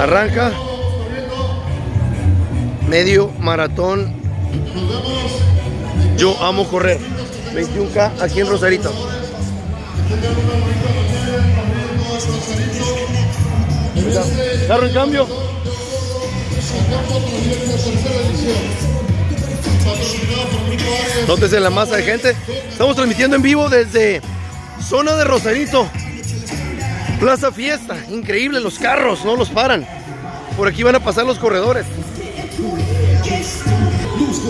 Arranca. Medio maratón. Yo amo correr. 21K aquí en Rosarito. Carro en cambio. Nótese la masa de gente. Estamos transmitiendo en vivo desde zona de Rosarito. Plaza Fiesta. Increíble, los carros no los paran. Por aquí van a pasar los corredores.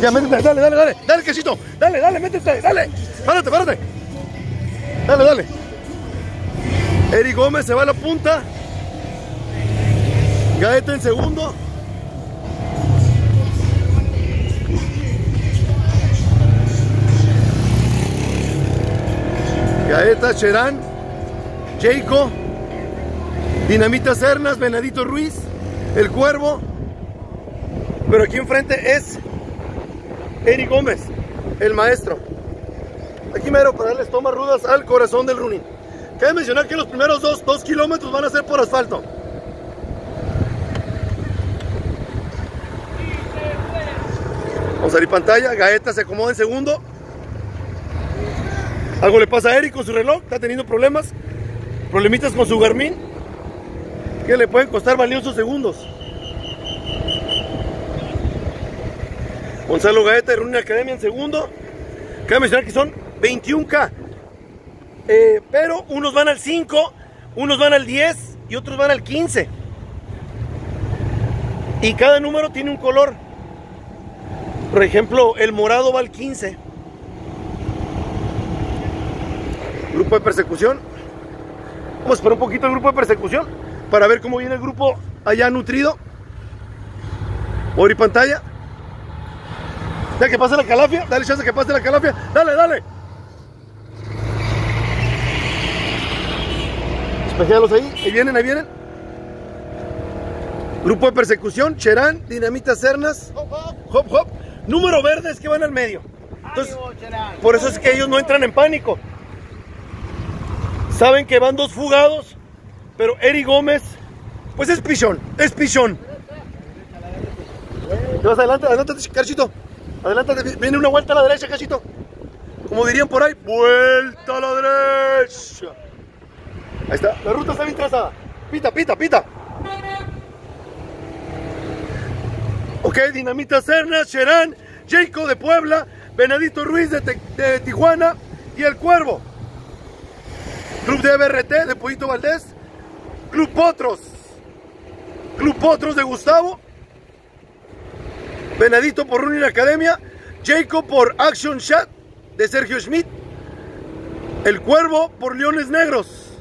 Ya, métete, dale, dale, dale, dale, quesito. Dale, dale, métete, dale. Párate, párate. Dale, dale. Eric Gómez se va a la punta. Gaeta en segundo. Gaeta, Cherán, Jayco, Dinamita Cernas, Venadito Ruiz, El Cuervo. Pero aquí enfrente es Eric Gómez, el maestro. Aquí mero para darles tomas rudas al corazón del running. Cabe mencionar que los primeros dos, dos kilómetros van a ser por asfalto. Vamos a abrir pantalla. Gaeta se acomoda en segundo. Algo le pasa a Eric con su reloj. Está teniendo problemas. Problemitas con su Garmin. Que le pueden costar valiosos segundos. Gonzalo Gaeta Running Academia en segundo. Cabe mencionar que son 21K. Eh, pero unos van al 5, unos van al 10 y otros van al 15. Y cada número tiene un color. Por ejemplo, el morado va al 15. Grupo de persecución. Vamos a esperar un poquito el grupo de persecución para ver cómo viene el grupo allá nutrido. Ori pantalla. Ya que pase la calafia, dale chance que pase la calafia. Dale, dale. Espejealos ahí, ahí vienen, ahí vienen. Grupo de persecución, Cherán, Dinamita Cernas, Hop Hop, número verdes que van al medio. Entonces, por eso es que ellos no entran en pánico. Saben que van dos fugados, pero Eri Gómez, pues es pichón, es pichón. ¿Te vas adelante? Adelante, Carchito. Adelante, viene una vuelta a la derecha, Cachito. Como dirían por ahí, vuelta a la derecha. Ahí está, la ruta está bien trazada. Pita, pita, pita. Ok, Dinamita Cernas, Cherán, Jacob de Puebla, Benedito Ruiz de, de, Tijuana y El Cuervo. Club de BRT de Pollito Valdés. Club Potros. Club Potros de Gustavo. Benedito por Running Academia. Jacob por Action Shot de Sergio Schmidt. El Cuervo por Leones Negros.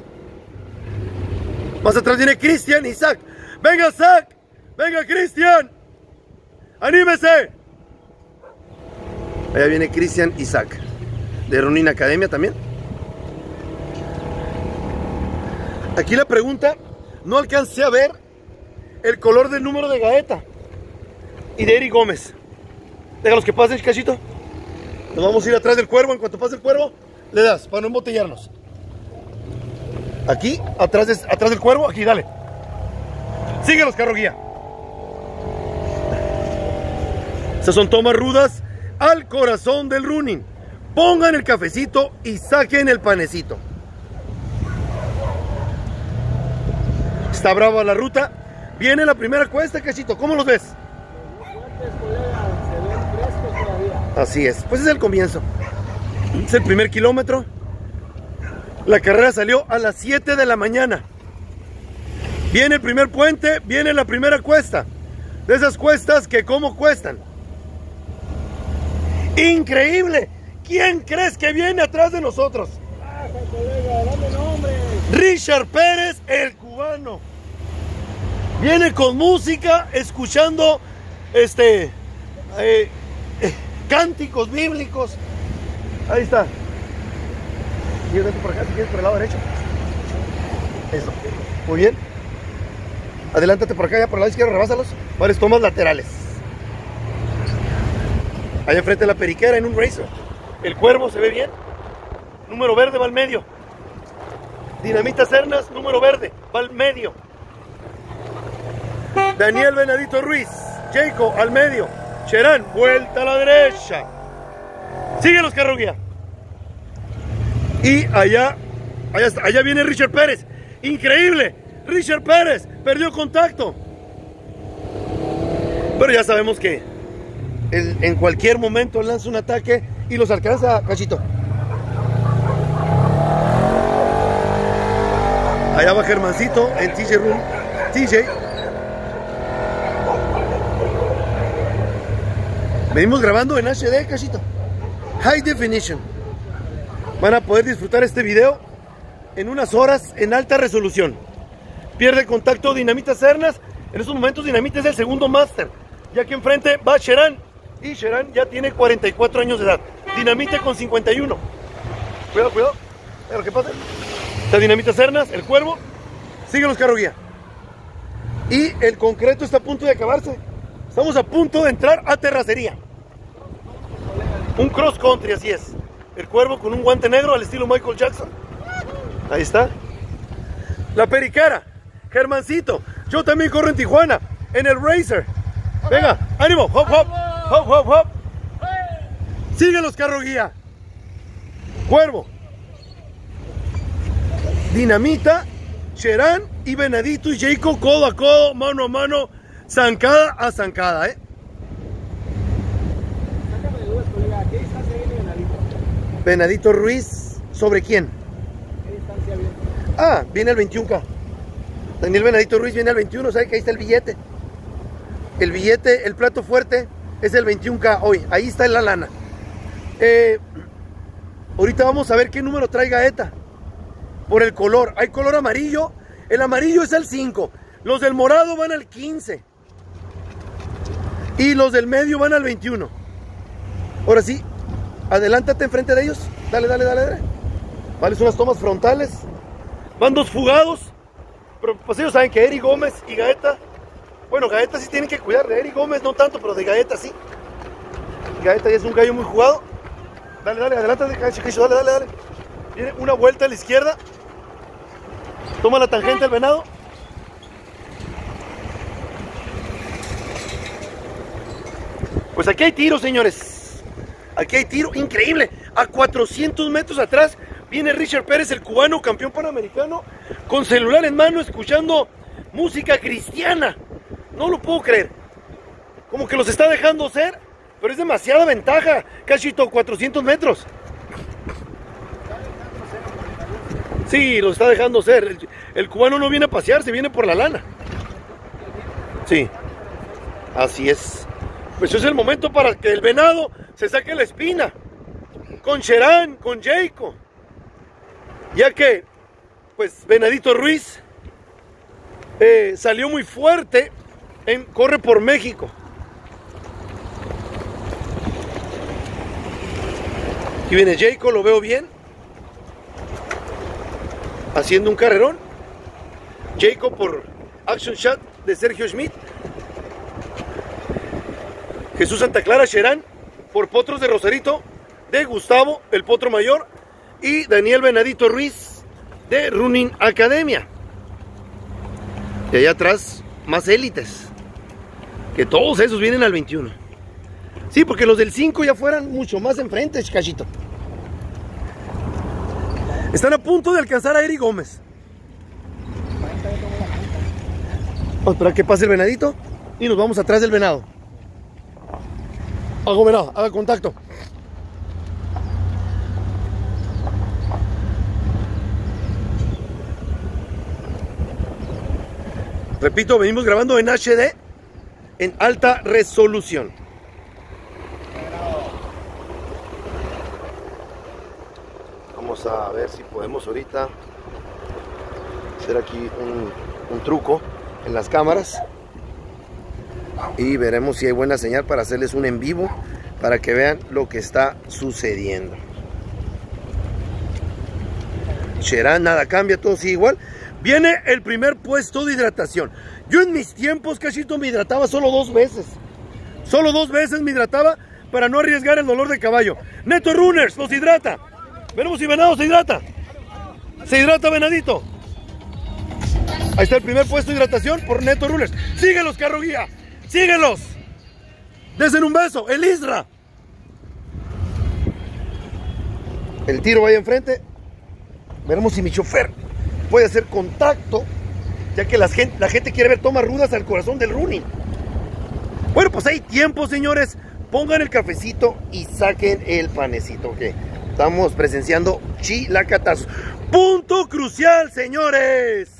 Más atrás viene Cristian y Zach. Venga Zach. Venga Cristian. Anímese. Allá viene Cristian Isaac. De Ronin Academia también. Aquí la pregunta. No alcancé a ver el color del número de Gaeta. Y de Eric Gómez. Déjalos que pasen, cachito. Nos vamos a ir atrás del cuervo. En cuanto pase el cuervo, le das para no embotellarnos. Aquí, atrás, de, atrás del cuervo, aquí, dale. Síguelos, carro guía. Estas son tomas rudas al corazón del running. Pongan el cafecito y saquen el panecito. Está brava la ruta. Viene la primera cuesta, cachito. ¿Cómo los ves? Así es. Pues es el comienzo. Es el primer kilómetro. La carrera salió a las 7 de la mañana. Viene el primer puente, viene la primera cuesta. De esas cuestas que cómo cuestan. Increíble. ¿Quién crees que viene atrás de nosotros? Richard Pérez, el cubano. Viene con música, escuchando este eh, eh, cánticos bíblicos. Ahí está. Por acá, si quieres, por el lado derecho. Eso. Muy bien. Adelántate por acá, ya por el lado izquierdo, rebásalos. Varias tomas laterales. Allá enfrente de la periquera en un racer. El cuervo se ve bien. Número verde va al medio. Dinamita Cernas, número verde, va al medio. Daniel Benedito Ruiz. Jacob al medio. Cherán, vuelta a la derecha. Sigue los carros guía. Y allá, allá viene Richard Pérez. Increíble. Richard Pérez perdió contacto. Pero ya sabemos que en cualquier momento lanza un ataque y los alcanza, Cachito. Allá va Germancito en TJ Room. TJ. Venimos grabando en HD, Cachito. High Definition. Van a poder disfrutar este video en unas horas en alta resolución. Pierde contacto Dinamita Cernas. En estos momentos Dinamita es el segundo máster. Ya que enfrente va Sherán. Y Sherán ya tiene 44 años de edad. Dinamita con 51. Cuidado, cuidado. Mira qué pasa. Está Dinamita Cernas, el cuervo. Sigue los carro guía. Y el concreto está a punto de acabarse. Estamos a punto de entrar a terracería. Un cross country, así es. El cuervo con un guante negro al estilo Michael Jackson. Ahí está. La pericara. Germancito. Yo también corro en Tijuana. En el Racer. Venga, ánimo. Hop, hop. Hop, hop, hop. Sigue los carro guía. Cuervo. Dinamita, Cherán y Benedito y Jacob codo a codo, mano a mano, zancada a zancada, ¿eh? Ruiz, ¿sobre quién? ¿Qué distancia viene? Ah, viene el 21K. Daniel Benedito Ruiz viene al 21, ¿sabe que ahí está el billete? El billete, el plato fuerte es el 21K hoy, ahí está en la lana. Eh, ahorita vamos a ver qué número trae Gaeta. Por el color. Hay color amarillo. El amarillo es el 5. Los del morado van al 15. Y los del medio van al 21. Ahora sí, adelántate enfrente de ellos. Dale, dale, dale, dale. Vale, son las tomas frontales. Van dos fugados. Pero pues ellos saben que Eric Gómez y Gaeta. Bueno, Gaeta sí tienen que cuidar. De Eric Gómez no tanto, pero de Gaeta sí. Gaeta ya es un gallo muy jugado. Dale, dale, adelante, dale, dale, dale. Viene una vuelta a la izquierda. Toma la tangente el venado. Pues aquí hay tiro, señores. Aquí hay tiro increíble. A 400 metros atrás viene Richard Pérez, el cubano campeón panamericano, con celular en mano, escuchando música cristiana. No lo puedo creer. Como que los está dejando ser, pero es demasiada ventaja. Cachito, 400 metros. Sí, lo está dejando ser. El, cubano no viene a pasear, se viene por la lana. Sí, así es. Pues es el momento para que el venado se saque la espina. Con Cherán, con Jayco. Ya que, pues, Venadito Ruiz eh, salió muy fuerte en Corre por México. Y viene Jayco, lo veo bien haciendo un carrerón. Jacob por Action Shot de Sergio Schmidt. Jesús Santa Clara Sherán por Potros de Rosarito de Gustavo, el Potro Mayor. Y Daniel Benadito Ruiz de Running Academia. Y allá atrás, más élites. Que todos esos vienen al 21. Sí, porque los del 5 ya fueran mucho más enfrente, cachito. Están a punto de alcanzar a Eric Gómez. Vamos a esperar que pase el venadito y nos vamos atrás del venado. Hago venado, haga contacto. Repito, venimos grabando en HD en alta resolución. Vamos a ver si podemos ahorita hacer aquí un, truco en las cámaras y veremos si hay buena señal para hacerles un en vivo para que vean lo que está sucediendo. Será nada cambia, todo sigue igual. Viene el primer puesto de hidratación. Yo en mis tiempos, cachito, me hidrataba solo dos veces. Solo dos veces me hidrataba para no arriesgar el dolor de caballo. Neto Runners los hidrata. Veremos si Venado se hidrata. Se hidrata Venadito. Ahí está el primer puesto de hidratación por Neto Rulers. Síguelos, carro guía. Síguelos. Desen un beso. El Isra. El tiro vaya enfrente. Veremos si mi chofer puede hacer contacto. Ya que la gente, quiere ver tomas rudas al corazón del running. Bueno, pues hay tiempo, señores. Pongan el cafecito y saquen el panecito. Que estamos presenciando chilacatazos. Punto crucial, señores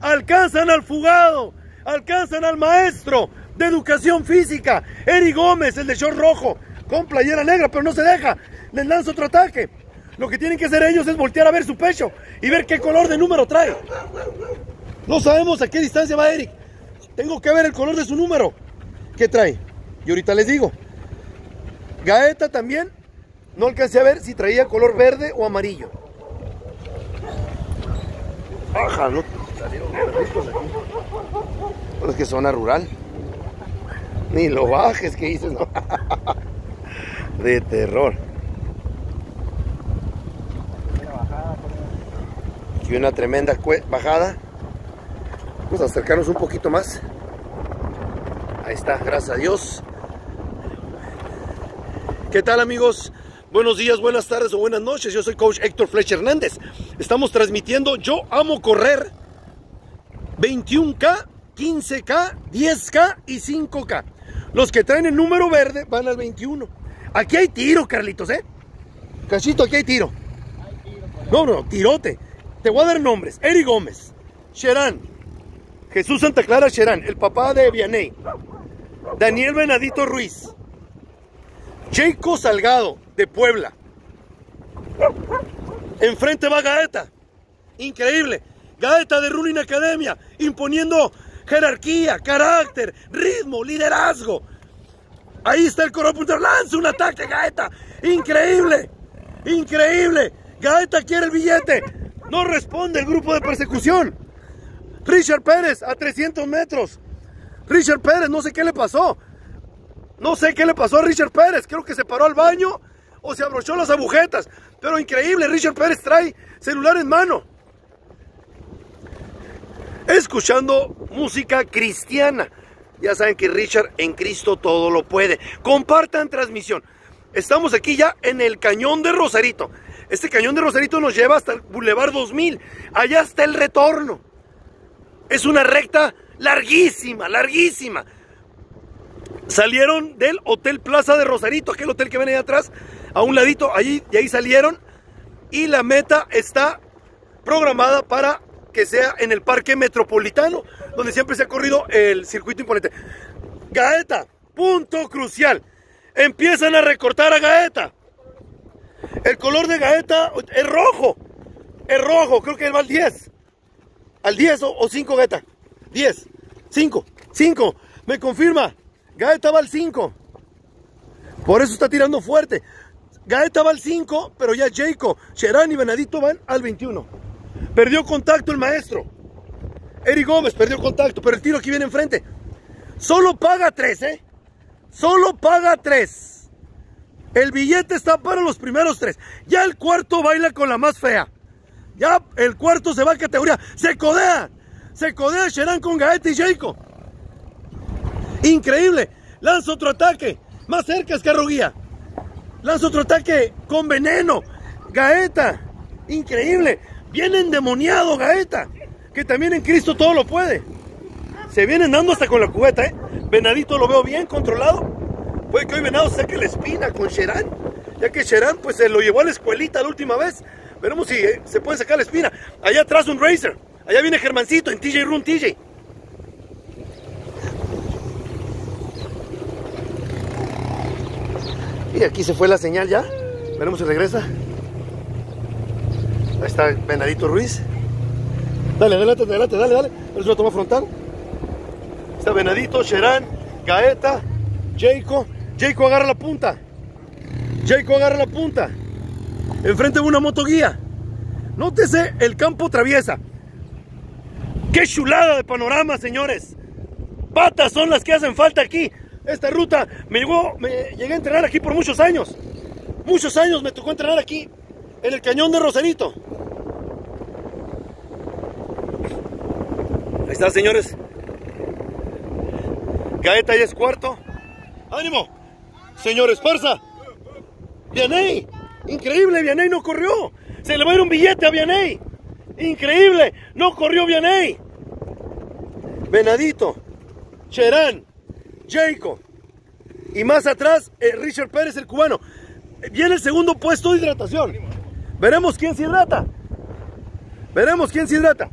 alcanzan al fugado, alcanzan al maestro de educación física, Eri Gómez, el de short rojo, con playera negra, pero no se deja, les lanza otro ataque. Lo que tienen que hacer ellos es voltear a ver su pecho y ver qué color de número trae. No sabemos a qué distancia va Eric. Tengo que ver el color de su número. ¿Qué trae? Y ahorita les digo. Gaeta también. No alcancé a ver si traía color verde o amarillo. Ajá, no, es que zona rural. Ni lo bajes que dices, ¿no? De terror. Y una tremenda bajada. Vamos a acercarnos un poquito más. Ahí está, gracias a Dios. ¿Qué tal amigos? Buenos días, buenas tardes o buenas noches. Yo soy coach Héctor Fletcher Hernández. Estamos transmitiendo Yo Amo Correr 21K, 15K, 10K y 5K. Los que traen el número verde van al 21. Aquí hay tiro, Carlitos, ¿eh? Cachito, aquí hay tiro. No, no, tirote. Te voy a dar nombres. Eri Gómez, Sherán, Jesús Santa Clara Sherán, el papá de Vianey, Daniel Benadito Ruiz, Checo Salgado, de Puebla. Enfrente va Gaeta. Increíble. Gaeta de Running Academia, imponiendo jerarquía, carácter, ritmo, liderazgo. Ahí está el Coronel Punter, lanza un ataque, Gaeta. Increíble, increíble. Gaeta quiere el billete. No responde el grupo de persecución. Richard Pérez a 300 metros. Richard Pérez, no sé qué le pasó. No sé qué le pasó a Richard Pérez. Creo que se paró al baño o se abrochó las agujetas. Pero increíble, Richard Pérez trae celular en mano escuchando música cristiana. Ya saben que Richard en Cristo todo lo puede. Compartan transmisión. Estamos aquí ya en el cañón de Rosarito. Este cañón de Rosarito nos lleva hasta el Boulevard 2000. Allá está el retorno. Es una recta larguísima, larguísima. Salieron del Hotel Plaza de Rosarito, aquel hotel que ven ahí atrás, a un ladito, allí, y ahí salieron. Y la meta está programada para que sea en el Parque Metropolitano, donde siempre se ha corrido el circuito imponente. Gaeta, punto crucial. Empiezan a recortar a Gaeta. El color de Gaeta es rojo. Es rojo, creo que va al 10. Al 10 o, 5 Gaeta. 10, 5, 5. Me confirma. Gaeta va al 5. Por eso está tirando fuerte. Gaeta va al 5, pero ya Jacob, Cherán y Benadito van al 21. Perdió contacto el maestro. Eri Gómez perdió contacto, pero el tiro aquí viene enfrente. Solo paga tres, ¿eh? Solo paga tres. El billete está para los primeros tres. Ya el cuarto baila con la más fea. Ya el cuarto se va a categoría. Se codea. Se codea Sherán con Gaeta y Jacob. Increíble. Lanza otro ataque. Más cerca es Carroguía. Lanza otro ataque con veneno. Gaeta. Increíble. Viene endemoniado Gaeta, que también en Cristo todo lo puede. Se vienen dando hasta con la cubeta, ¿eh? Venadito lo veo bien controlado. Puede que hoy Venado saque la espina con Sherán, ya que Sherán pues se lo llevó a la escuelita la última vez. Veremos si eh, se puede sacar la espina. Allá atrás un Racer. Allá viene Germancito en TJ Run TJ. Y aquí se fue la señal ya. Veremos si regresa. Ahí está Venadito Ruiz. Dale, adelante, adelante, dale, dale. Es una toma frontal. Está Venadito, Sherán, Gaeta, Jayco. Jayco agarra la punta. Jayco agarra la punta. Enfrente de una motoguía. Nótese el campo traviesa. ¡Qué chulada de panorama, señores! Patas son las que hacen falta aquí. Esta ruta me llegó, me llegué a entrenar aquí por muchos años. Muchos años me tocó entrenar aquí en el cañón de Rosarito. está, señores. Gaeta ya es cuarto. ¡Ánimo! Señores, fuerza. Vianey. Increíble, Vianey no corrió. Se le va a ir un billete a Vianey. Increíble. No corrió Vianey. Venadito. Cherán. Jacob. Y más atrás, eh, Richard Pérez, el cubano. Viene el segundo puesto de hidratación. Veremos quién se hidrata. Veremos quién se hidrata.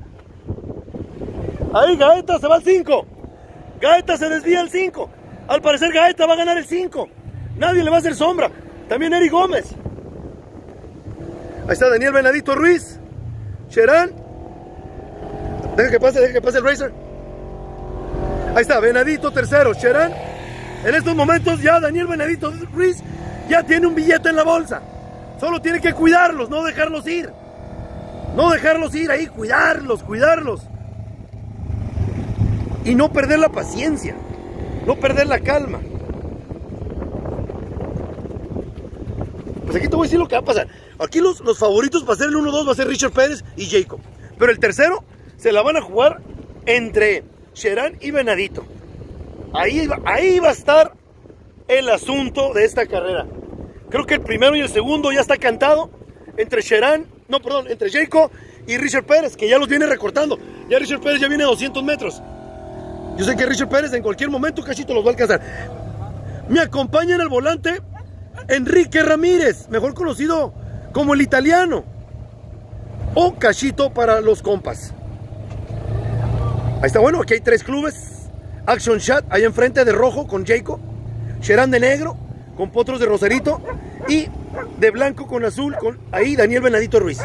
Ahí Gaeta se va al 5. Gaeta se desvía al 5. Al parecer Gaeta va a ganar el 5. Nadie le va a hacer sombra. También Eric Gómez. Ahí está Daniel Benadito Ruiz. Cherán. Deja que pase, deja que pase el racer. Ahí está, Benadito tercero. Cherán. En estos momentos ya Daniel Benedito Ruiz ya tiene un billete en la bolsa. Solo tiene que cuidarlos, no dejarlos ir. No dejarlos ir ahí, cuidarlos, cuidarlos. Y no perder la paciencia, no perder la calma. Pues aquí te voy a decir lo que va a pasar. Aquí los, los favoritos para ser el 1-2 va a ser Richard Pérez y Jacob. Pero el tercero se la van a jugar entre Sherán y Venadito. Ahí, ahí va a estar el asunto de esta carrera. Creo que el primero y el segundo ya está cantado entre Sherán, no, perdón, entre Jacob y Richard Pérez, que ya los viene recortando. Ya Richard Pérez ya viene a 200 metros. Yo sé que Richard Pérez en cualquier momento cachito los va a alcanzar. Me acompaña en el volante Enrique Ramírez, mejor conocido como el italiano. O cachito para los compas. Ahí está bueno, aquí hay tres clubes. Action Shot, ahí enfrente de rojo con Jacob. Sherán de negro con Potros de Rosarito. Y de blanco con azul con ahí Daniel Benadito Ruiz.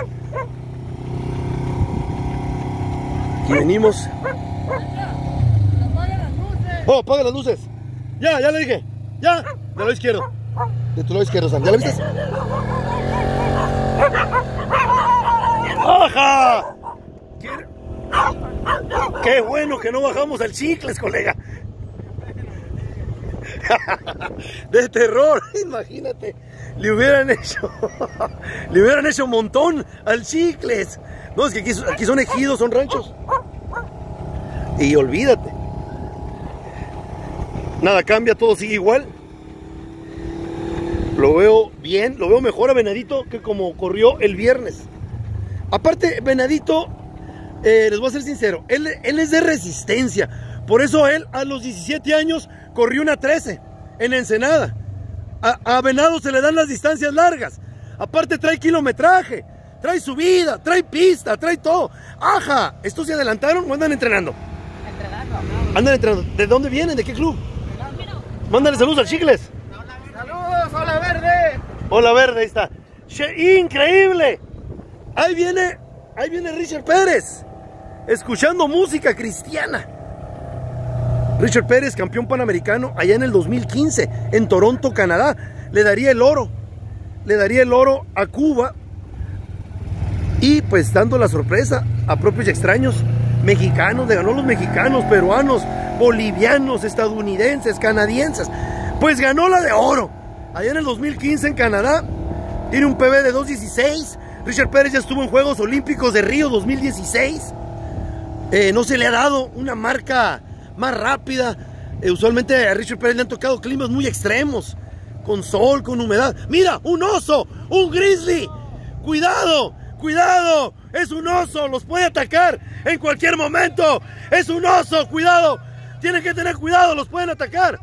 Aquí venimos. Oh, apaga las luces. Ya, ya le dije. Ya, de lado izquierdo. De tu lado izquierdo, Sam. ¿Ya la viste? ¡Ajá! Qué bueno que no bajamos al chicles, colega. De terror, imagínate. Le hubieran hecho, le hubieran hecho un montón al chicles. No, es que aquí, son ejidos, son ranchos. Y olvídate. Nada cambia, todo sigue igual. Lo veo bien, lo veo mejor a Venadito que como corrió el viernes. Aparte, Venadito eh, les voy a ser sincero, él, es de resistencia. Por eso él a los 17 años corrió una 13 en Ensenada. A, Venado se le dan las distancias largas. Aparte trae kilometraje, trae subida, trae pista, trae todo. ¡Aja! ¿Estos se adelantaron o andan entrenando? Entrenando. Andan entrenando. ¿De dónde vienen? ¿De qué club? Mándale saludos al Chicles. Saludos, hola verde. Hola verde, ahí está. Increíble. Ahí viene, ahí viene Richard Pérez escuchando música cristiana. Richard Pérez, campeón panamericano, allá en el 2015, en Toronto, Canadá, le daría el oro, le daría el oro a Cuba. Y pues dando la sorpresa a propios extraños mexicanos, le ganó los mexicanos, peruanos, bolivianos, estadounidenses, canadienses, pues ganó la de oro, allá en el 2015 en Canadá, tiene un PB de 2.16, Richard Pérez ya estuvo en Juegos Olímpicos de Río 2016, eh, no se le ha dado una marca más rápida. Eh, usualmente a Richard Pérez le han tocado climas muy extremos, con sol, con humedad. Mira, un oso, un grizzly. Cuidado, cuidado, es un oso, los puede atacar en cualquier momento. Es un oso, cuidado. Tienen que tener cuidado, los pueden atacar.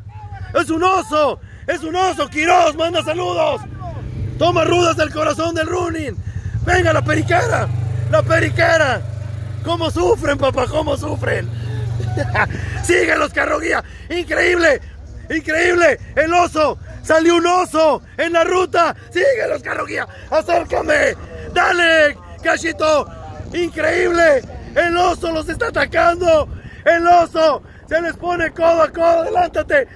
Es un oso, es un oso. Quiroz, manda saludos. Toma rudas del corazón del running. Venga, la periquera, la periquera. ¿Cómo sufren, papá? ¿Cómo sufren? ¡Sigue los carroguía! ¡Increíble! ¡Increíble! ¡El oso! ¡Salió un oso en la ruta! ¡Sigue los carroguía! ¡Acércame! ¡Dale, cachito! ¡Increíble! ¡El oso los está atacando! ¡El oso! Se les pone codo a codo, adelántate.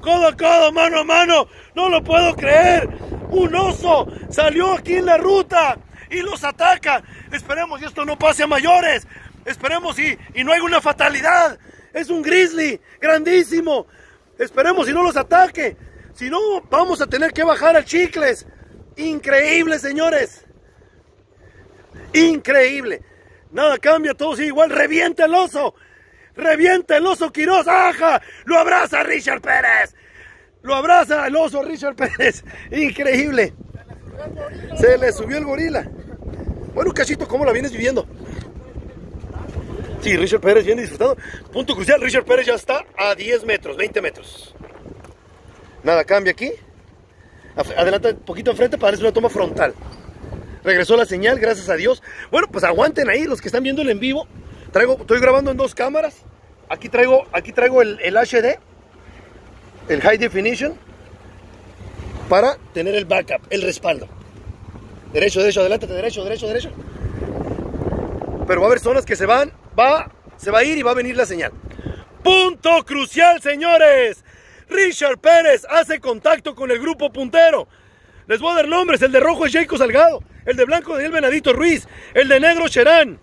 Codo a codo, mano a mano. No lo puedo creer. Un oso salió aquí en la ruta y los ataca. Esperemos y esto no pase a mayores. Esperemos y, y no hay una fatalidad. Es un grizzly grandísimo. Esperemos y no los ataque. Si no, vamos a tener que bajar al chicles. Increíble, señores. Increíble. Nada cambia, todo sigue igual. Revienta el oso. Revienta el oso Quiroz. ¡Aja! Lo abraza Richard Pérez. Lo abraza el oso Richard Pérez. Increíble. Se le subió el gorila. Bueno, Cachito, ¿cómo la vienes viviendo? Sí, Richard Pérez viene disfrutando. Punto crucial, Richard Pérez ya está a 10 metros, 20 metros. Nada cambia aquí. Adelanta un poquito enfrente para darles una toma frontal. Regresó la señal, gracias a Dios. Bueno, pues aguanten ahí los que están viendo el en vivo. Traigo, estoy grabando en dos cámaras. Aquí traigo, aquí traigo el, el HD, el High Definition, para tener el backup, el respaldo. Derecho, derecho, adelante, derecho, derecho, derecho. Pero va a haber zonas que se van, va, se va a ir y va a venir la señal. Punto crucial, señores. Richard Pérez hace contacto con el grupo puntero. Les voy a dar nombres. El de rojo es Jacob Salgado. El de blanco Daniel Benadito Ruiz. El de negro Cherán.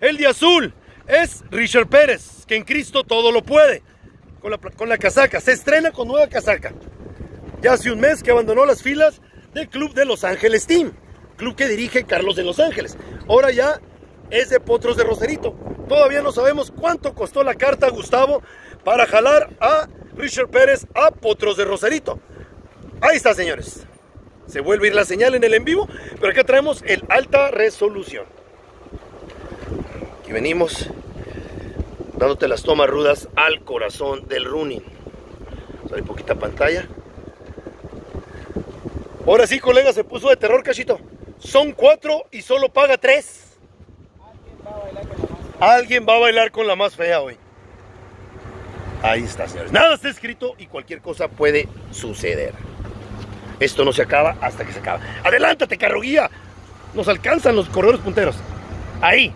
El de azul es Richard Pérez, que en Cristo todo lo puede. Con la, con la casaca. Se estrena con nueva casaca. Ya hace un mes que abandonó las filas del Club de Los Ángeles Team. Club que dirige Carlos de Los Ángeles. Ahora ya es de Potros de Roserito. Todavía no sabemos cuánto costó la carta a Gustavo para jalar a Richard Pérez a Potros de Roserito. Ahí está, señores. Se vuelve a ir la señal en el en vivo, pero acá traemos el alta resolución. Aquí venimos dándote las tomas rudas al corazón del running. Hay poquita pantalla. Ahora sí, colega, se puso de terror, cachito. Son cuatro y solo paga tres. Alguien va a bailar con la más fea hoy. Ahí está, señores. Nada está escrito y cualquier cosa puede suceder. Esto no se acaba hasta que se acaba. Adelántate, carro guía. Nos alcanzan los corredores punteros. Ahí,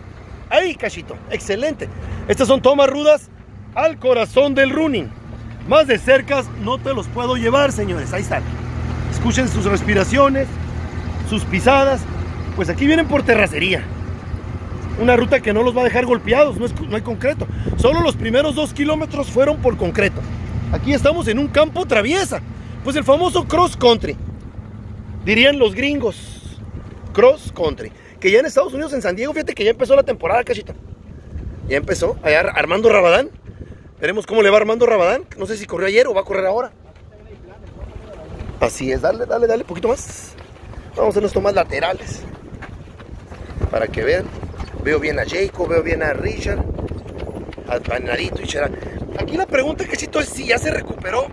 ahí, cachito. Excelente. Estas son tomas rudas al corazón del running. Más de cerca no te los puedo llevar, señores. Ahí están. Escuchen sus respiraciones, sus pisadas. Pues aquí vienen por terracería. Una ruta que no los va a dejar golpeados, no, es, no hay concreto. Solo los primeros dos kilómetros fueron por concreto. Aquí estamos en un campo traviesa. Pues el famoso cross country. Dirían los gringos. Cross country. Que ya en Estados Unidos, en San Diego, fíjate que ya empezó la temporada, cachita. Ya empezó. Allá Armando Rabadán. Veremos cómo le va Armando Rabadán. No sé si corrió ayer o va a correr ahora. Así es, dale, dale, dale, poquito más. Vamos a unos tomas laterales. Para que vean. Veo bien a Jacob, veo bien a Richard, a Narito y Cheran. Aquí la pregunta, Cachito, es si ya se recuperó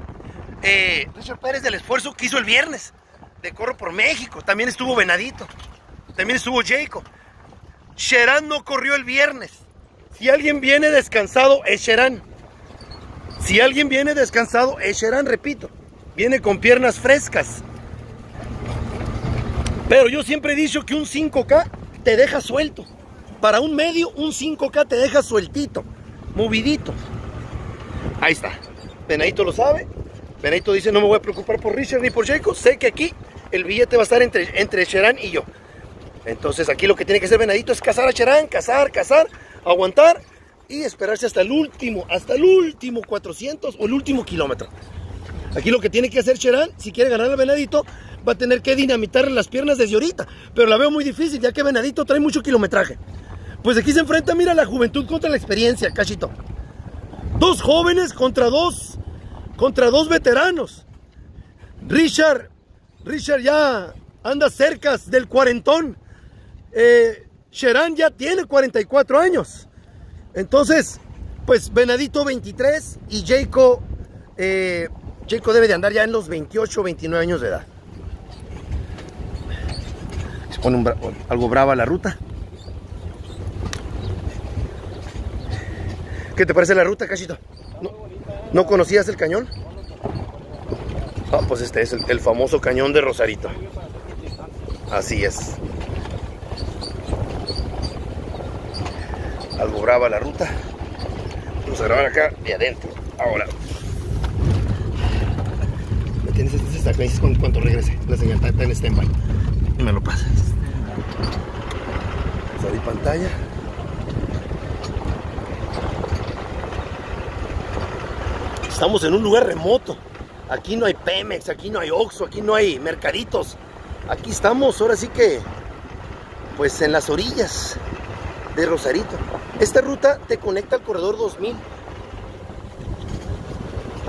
eh, Richard Pérez del esfuerzo que hizo el viernes de Corro por México. También estuvo Venadito. También estuvo Jacob. Sherán no corrió el viernes. Si alguien viene descansado, es Sherán. Si alguien viene descansado, es Sherán, repito. Viene con piernas frescas. Pero yo siempre he dicho que un 5K te deja suelto. Para un medio, un 5K te deja sueltito, movidito. Ahí está. Venadito lo sabe. Venadito dice, no me voy a preocupar por Richard ni por Jacob. Sé que aquí el billete va a estar entre, entre Sherán y yo. Entonces aquí lo que tiene que hacer Venadito es cazar a Sherán, cazar, cazar, aguantar y esperarse hasta el último, hasta el último 400 o el último kilómetro. Aquí lo que tiene que hacer Sherán, si quiere ganar al Venadito, va a tener que dinamitar las piernas desde ahorita. Pero la veo muy difícil, ya que Venadito trae mucho kilometraje. Pues aquí se enfrenta, mira, la juventud contra la experiencia, cachito. Dos jóvenes contra dos, contra dos veteranos. Richard, Richard ya anda cerca del cuarentón. Eh, Sherán ya tiene 44 años. Entonces, pues Venadito 23 y Jacob, eh, debe de andar ya en los 28 o 29 años de edad. Se pone un algo brava la ruta. ¿Qué te parece la ruta, Cachito? ¿No, ¿no conocías el cañón? Ah, pues este es el, el, famoso cañón de Rosarito. Así es. Algo brava la ruta. Vamos a grabar acá de adentro. Ahora. ¿Me tienes? Me dices cuando, cuando regrese. La señal está, está en stand-by. Y me lo pasas. Salí pantalla. Estamos en un lugar remoto. Aquí no hay Pemex, aquí no hay Oxxo, aquí no hay mercaditos. Aquí estamos, ahora sí que, pues en las orillas de Rosarito. Esta ruta te conecta al corredor 2000.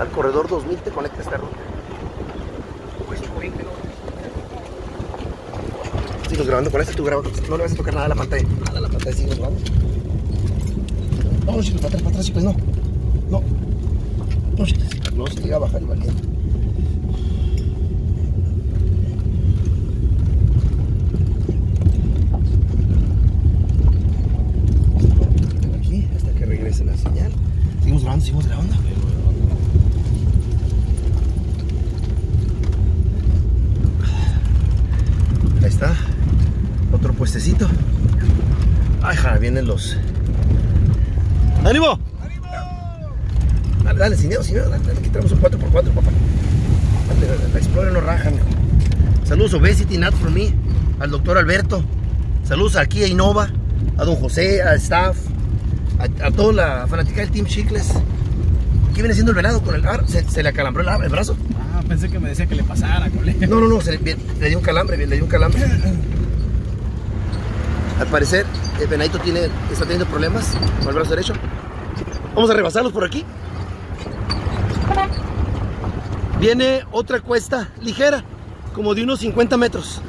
Al corredor 2000 te conecta esta ruta. Sigo grabando con este, tú grabando. No le vas a tocar nada a la pantalla. Nada a la pantalla, sigo grabando. No, chicos, para atrás, para atrás, chicos, no. No. No, no se llega a bajar el valiente. Aquí, hasta que regrese la señal. Seguimos grabando, seguimos grabando. Ahí está. Otro puestecito. Ay, ja, vienen los. ¡Ánimo! Dale, dale, sin miedo, sin miedo. Dale, dale, aquí tenemos un 4x4, papá. Dale, dale, la Explorer no raja, mijo. Saludos Obesity, Not For Me, al doctor Alberto. Saludos aquí a Innova, a don José, al staff, a, a toda la fanática del Team Chicles. ¿Qué viene siendo el venado con el ah, se, se le acalambró el, el brazo? Ah, pensé que me decía que le pasara, colega. No, no, no, se le, le dio un calambre, le dio un calambre. Al parecer, el venadito tiene, está teniendo problemas con el brazo derecho. Vamos a rebasarlos por aquí. Viene otra cuesta ligera, como de unos 50 metros.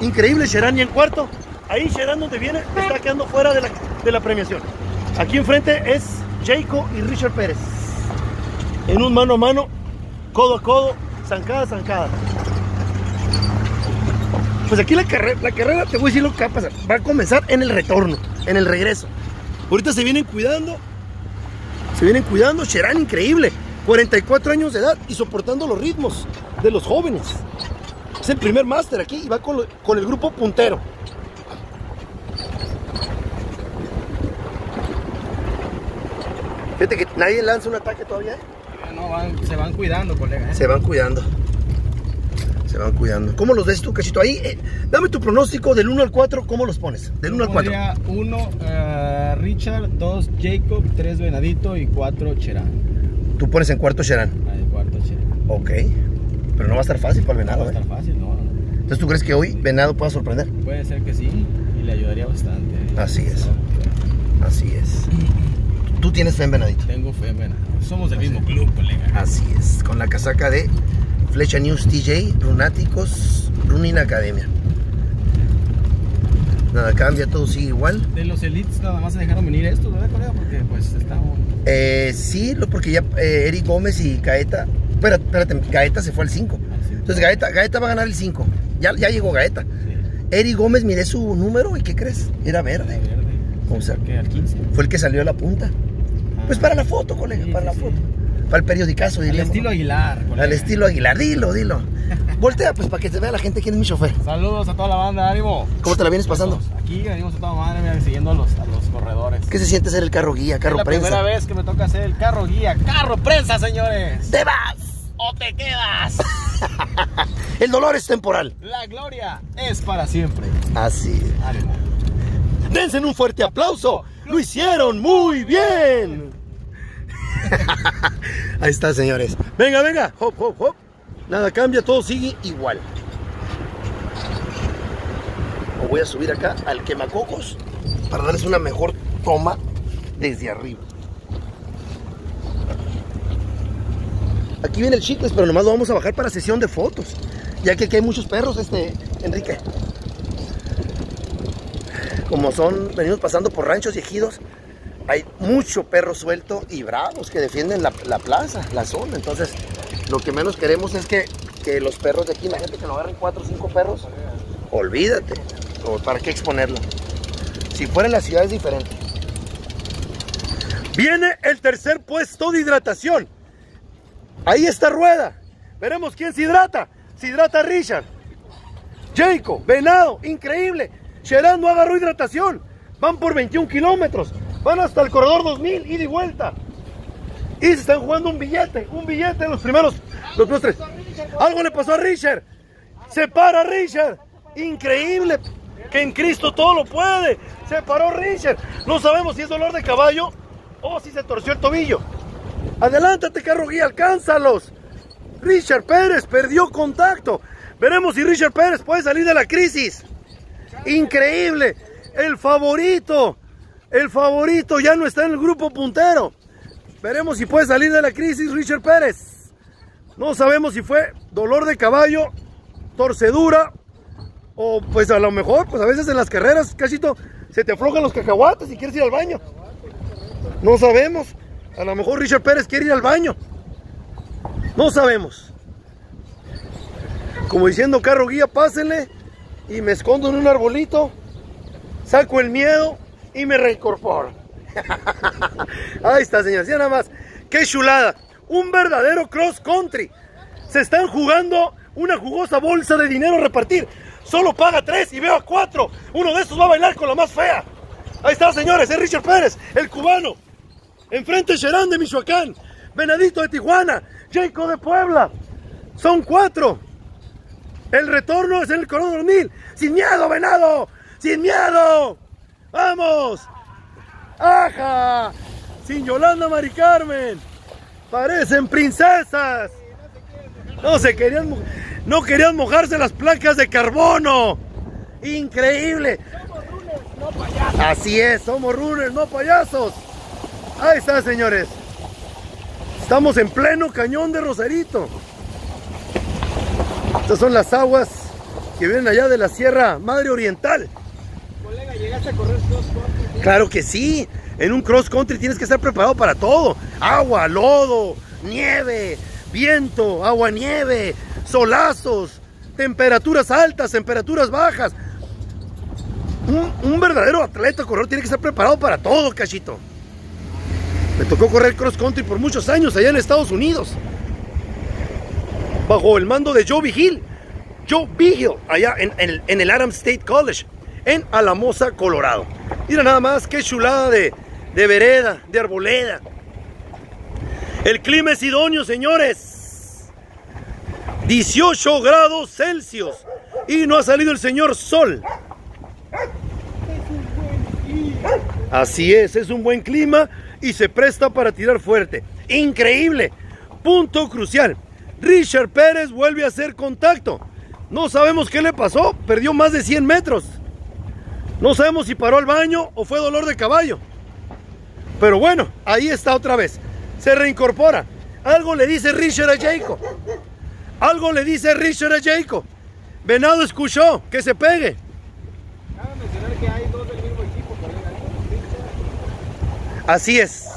Increíble, Sherán y en cuarto. Ahí Sherán donde viene está quedando fuera de la, de la premiación. Aquí enfrente es Jayco y Richard Pérez. En un mano a mano, codo a codo, zancada a zancada. Pues aquí la carrera, la carrera, te voy a decir lo que va a pasar. Va a comenzar en el retorno, en el regreso. Ahorita se vienen cuidando. Se vienen cuidando. Sherán, increíble. 44 años de edad y soportando los ritmos de los jóvenes. El primer máster aquí y va con, con el grupo puntero. Fíjate que nadie lanza un ataque todavía. ¿eh? No, van- se van cuidando, colega. ¿eh? Se van cuidando. Se van cuidando. ¿Cómo los ves tú, cachito? Ahí, eh, dame tu pronóstico del 1 al 4, ¿cómo los pones? Del 1 al 4. 1 Richard, 2 Jacob, 3 Venadito y 4 Cherán. Tú pones en cuarto Sherán. Ah, el cuarto Cherán. Ok. Pero no va a estar fácil para el No venado, va a ¿eh? estar fácil, no, no. Entonces, ¿tú crees que hoy venado pueda sorprender? Puede ser que sí y le ayudaría bastante. ¿eh? Así es. Así es. Tú tienes fe en venadito. Tengo fe, Venado. Somos del mismo club, colega. Así es. Con la casaca de Flecha News TJ, Runáticos, Runin Academia. Nada cambia, todo sigue igual. De los elites nada más se dejaron venir estos, ¿verdad, colega? Porque pues estamos... Eh, sí, porque ya eh, Eric Gómez y Gaeta. Espérate, espérate, Gaeta se fue al 5. Entonces Gaeta, Gaeta va a ganar el 5. Ya, ya llegó Gaeta. Eric Gómez, miré su número y ¿qué crees? Era verde. verde. O sea, que al 15. Fue el que salió a la punta. Pues para la foto, colega, Sí, para la sí, foto. Para el periodicazo, Al diríamos. estilo Aguilar, colega. Al estilo Aguilar. Dilo, dilo. Voltea, pues, para que se vea la gente quién es mi chofer. Saludos a toda la banda, ánimo. ¿Cómo te la vienes pasando? Aquí venimos a toda madre, mira, siguiendo a los, a los corredores. ¿Qué se siente ser el carro guía, es carro la prensa? primera vez que me toca hacer el carro guía, carro prensa, señores. ¡Te vas! ¡O te quedas! El dolor es temporal. La gloria es para siempre. Así. Ánimo. Dense un fuerte aplauso. Lo hicieron muy bien. Ahí está, señores. Venga, venga. Hop, hop, hop. Nada cambia, todo sigue igual. O voy a subir acá al quemacocos para darles una mejor toma desde arriba. Aquí viene el chicles, pero nomás lo vamos a bajar para sesión de fotos. Ya que aquí hay muchos perros, este, Enrique como son, venimos pasando por ranchos y ejidos, hay mucho perro suelto y bravos que defienden la, la plaza, la zona. Entonces, lo que menos queremos es que, que los perros de aquí, imagínate que nos agarren cuatro o cinco perros, olvídate, o ¿para qué exponerlo? Si fuera en la ciudad es diferente. Viene el tercer puesto de hidratación. Ahí está Rueda. Veremos quién se hidrata. Se hidrata Richard. Jacob, Venado, increíble. Sherán no agarró hidratación. Van por 21 kilómetros. Van hasta el corredor 2000, ida y vuelta. Y se están jugando un billete, un billete en los primeros, los primeros tres. Algo le pasó a Richard. Se para Richard. Increíble. Que en Cristo todo lo puede. Se paró Richard. No sabemos si es dolor de caballo o si se torció el tobillo. Adelántate, carro guía, alcánzalos. Richard Pérez perdió contacto. Veremos si Richard Pérez puede salir de la crisis. Increíble. El favorito El favorito ya no está en el grupo puntero. Veremos si puede salir de la crisis Richard Pérez. No sabemos si fue dolor de caballo, torcedura o pues a lo mejor, pues a veces en las carreras, cachito, se te aflojan los cacahuates y quieres ir al baño. No sabemos. A lo mejor Richard Pérez quiere ir al baño. No sabemos. Como diciendo carro guía, pásenle y me escondo en un arbolito, saco el miedo y me reincorporo. Ahí está, señores. Ya nada más. Qué chulada. Un verdadero cross country. Se están jugando una jugosa bolsa de dinero a repartir. Solo paga tres y veo a cuatro. Uno de estos va a bailar con la más fea. Ahí está, señores. Es Richard Pérez, el cubano. Enfrente Sherán de Michoacán. Venadito de Tijuana. Jacob de Puebla. Son cuatro. El retorno es en el Corona 2000. Sin miedo, venado. Sin miedo. Vamos. ¡Aja! Sin Yolanda Mari Carmen. Parecen princesas. No se querían, no querían mojarse las placas de carbono. Increíble. Así es, somos runners, no payasos. Ahí está, señores. Estamos en pleno cañón de Rosarito. Estas son las aguas que vienen allá de la Sierra Madre Oriental. Colega, ¿llegaste a correr cross country? Claro que sí. En un cross country tienes que estar preparado para todo. Agua, lodo, nieve, viento, agua, nieve, solazos, temperaturas altas, temperaturas bajas. Un, un verdadero atleta corredor tiene que estar preparado para todo, cachito. Me tocó correr cross country por muchos años allá en Estados Unidos. Bajo el mando de Joe Vigil. Joe Vigil, allá en, el- en State College, en Alamosa, Colorado. Mira nada más qué chulada de, de vereda, de arboleda. El clima es idóneo, señores. 18 grados Celsius. Y no ha salido el señor Sol. Así es, es un buen clima y se presta para tirar fuerte. Increíble. Punto crucial. Richard Pérez vuelve a hacer contacto. No sabemos qué le pasó. Perdió más de 100 metros. No sabemos si paró al baño o fue dolor de caballo. Pero bueno, ahí está otra vez. Se reincorpora. Algo le dice Richard a Jacob. Algo le dice Richard a Jacob. Venado escuchó que se pegue. Cabe mencionar que hay dos del mismo equipo, colega. Así es.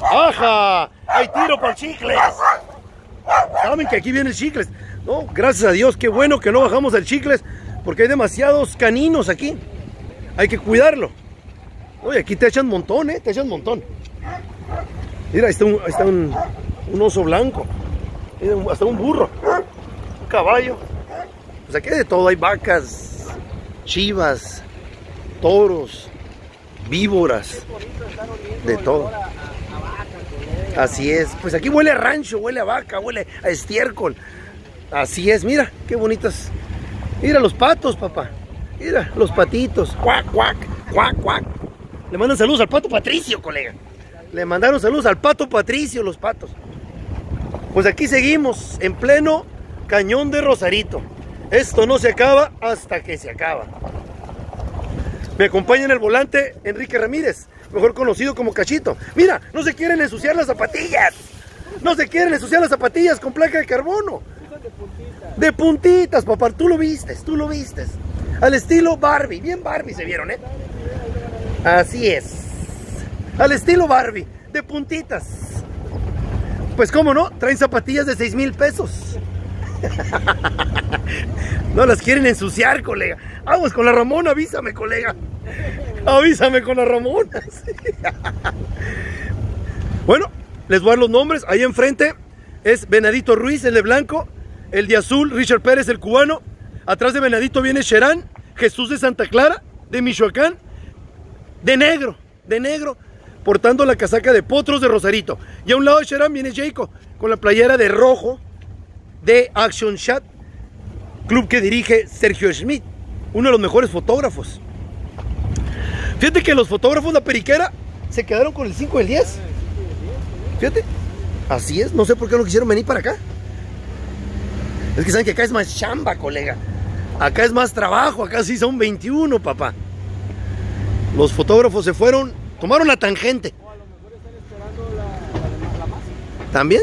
¡Aja! ¡Hay tiro para chicles! Saben que aquí vienen chicles. No, gracias a Dios, qué bueno que no bajamos el chicles, porque hay demasiados caninos aquí. Hay que cuidarlo. Oye, aquí te echan montón, ¿eh? Te echan montón. Mira, ahí está un, ahí está un, un oso blanco. Mira, hasta un burro. Un caballo. Pues aquí hay de todo. Hay vacas, chivas, toros, víboras, de todo. Así es. Pues aquí huele a rancho, huele a vaca, huele a estiércol. Así es, mira, qué bonitas. Mira los patos, papá. Mira, los patitos. Cuac, cuac, cuac, cuac. Le mandan saludos al pato Patricio, colega. Le mandaron saludos al pato Patricio, los patos. Pues aquí seguimos, en pleno cañón de Rosarito. Esto no se acaba hasta que se acaba. Me acompaña en el volante Enrique Ramírez, mejor conocido como Cachito. Mira, no se quieren ensuciar las zapatillas. No se quieren ensuciar las zapatillas con placa de carbono. De puntitas, papá. Tú lo vistes, tú lo vistes. Al estilo Barbie. Bien Barbie se vieron, ¿eh? Así es. Al estilo Barbie. De puntitas. Pues cómo no, traen zapatillas de 6 mil pesos. No las quieren ensuciar, colega. Vamos con la Ramona, avísame, colega. Avísame con la Ramona. Bueno, les voy a dar los nombres. Ahí enfrente es Venadito Ruiz, el de blanco. El de azul, Richard Pérez, el cubano. Atrás de Venadito viene Sherán, Jesús de Santa Clara, de Michoacán. De negro, de negro, portando la casaca de Potros de Rosarito. Y a un lado de Sherán viene Jacob, con la playera de rojo de Action Shot, club que dirige Sergio Schmidt, uno de los mejores fotógrafos. Fíjate que los fotógrafos de la periquera se quedaron con el 5 del 10. Fíjate, así es, no sé por qué no quisieron venir para acá. Es que saben que acá es más chamba, colega. Acá es más trabajo, acá sí son 21, papá. Los fotógrafos se fueron, tomaron la tangente. O a lo mejor están esperando la, la, la masa. ¿También?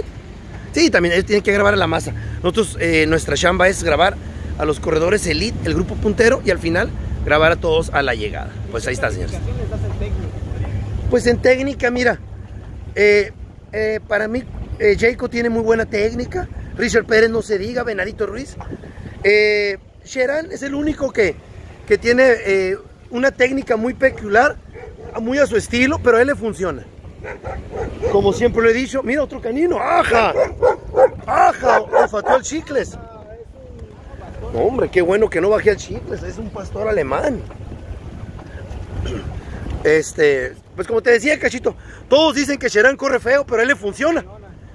Sí, también ellos tienen que grabar a la masa. Nosotros, eh, nuestra chamba es grabar a los corredores elite, el grupo puntero, y al final grabar a todos a la llegada. Pues ahí está, señores. ¿Qué das en técnica? Pues en técnica, mira, eh, eh, para mí eh, tiene muy buena técnica, Richard Pérez no se diga, Benadito Ruiz. Eh, Sheran es el único que, que tiene eh, una técnica muy peculiar, muy a su estilo, pero a él le funciona. Como siempre lo he dicho, mira otro canino, ¡aja! ¡aja! Olfateó el chicles. No, hombre, qué bueno que no bajé al chicles, es un pastor alemán. Este, pues como te decía, Cachito, todos dicen que Sherán corre feo, pero a él le funciona.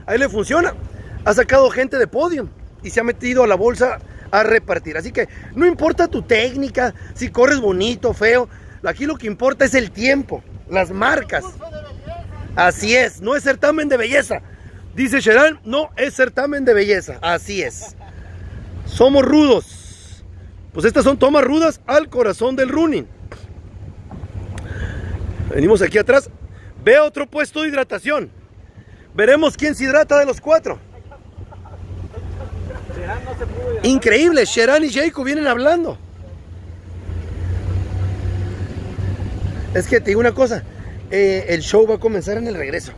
A él le funciona. Ha sacado gente de podio y se ha metido a la bolsa a repartir. Así que no importa tu técnica, si corres bonito, feo. Aquí lo que importa es el tiempo, las marcas. Así es, no es certamen de belleza. Dice Sherán, no es certamen de belleza. Así es. Somos rudos. Pues estas son tomas rudas al corazón del running. Venimos aquí atrás. Ve otro puesto de hidratación. Veremos quién se hidrata de los cuatro. Increíble, Sheran y Jacob vienen hablando. Es que te digo una cosa, eh, el show va a comenzar en el regreso.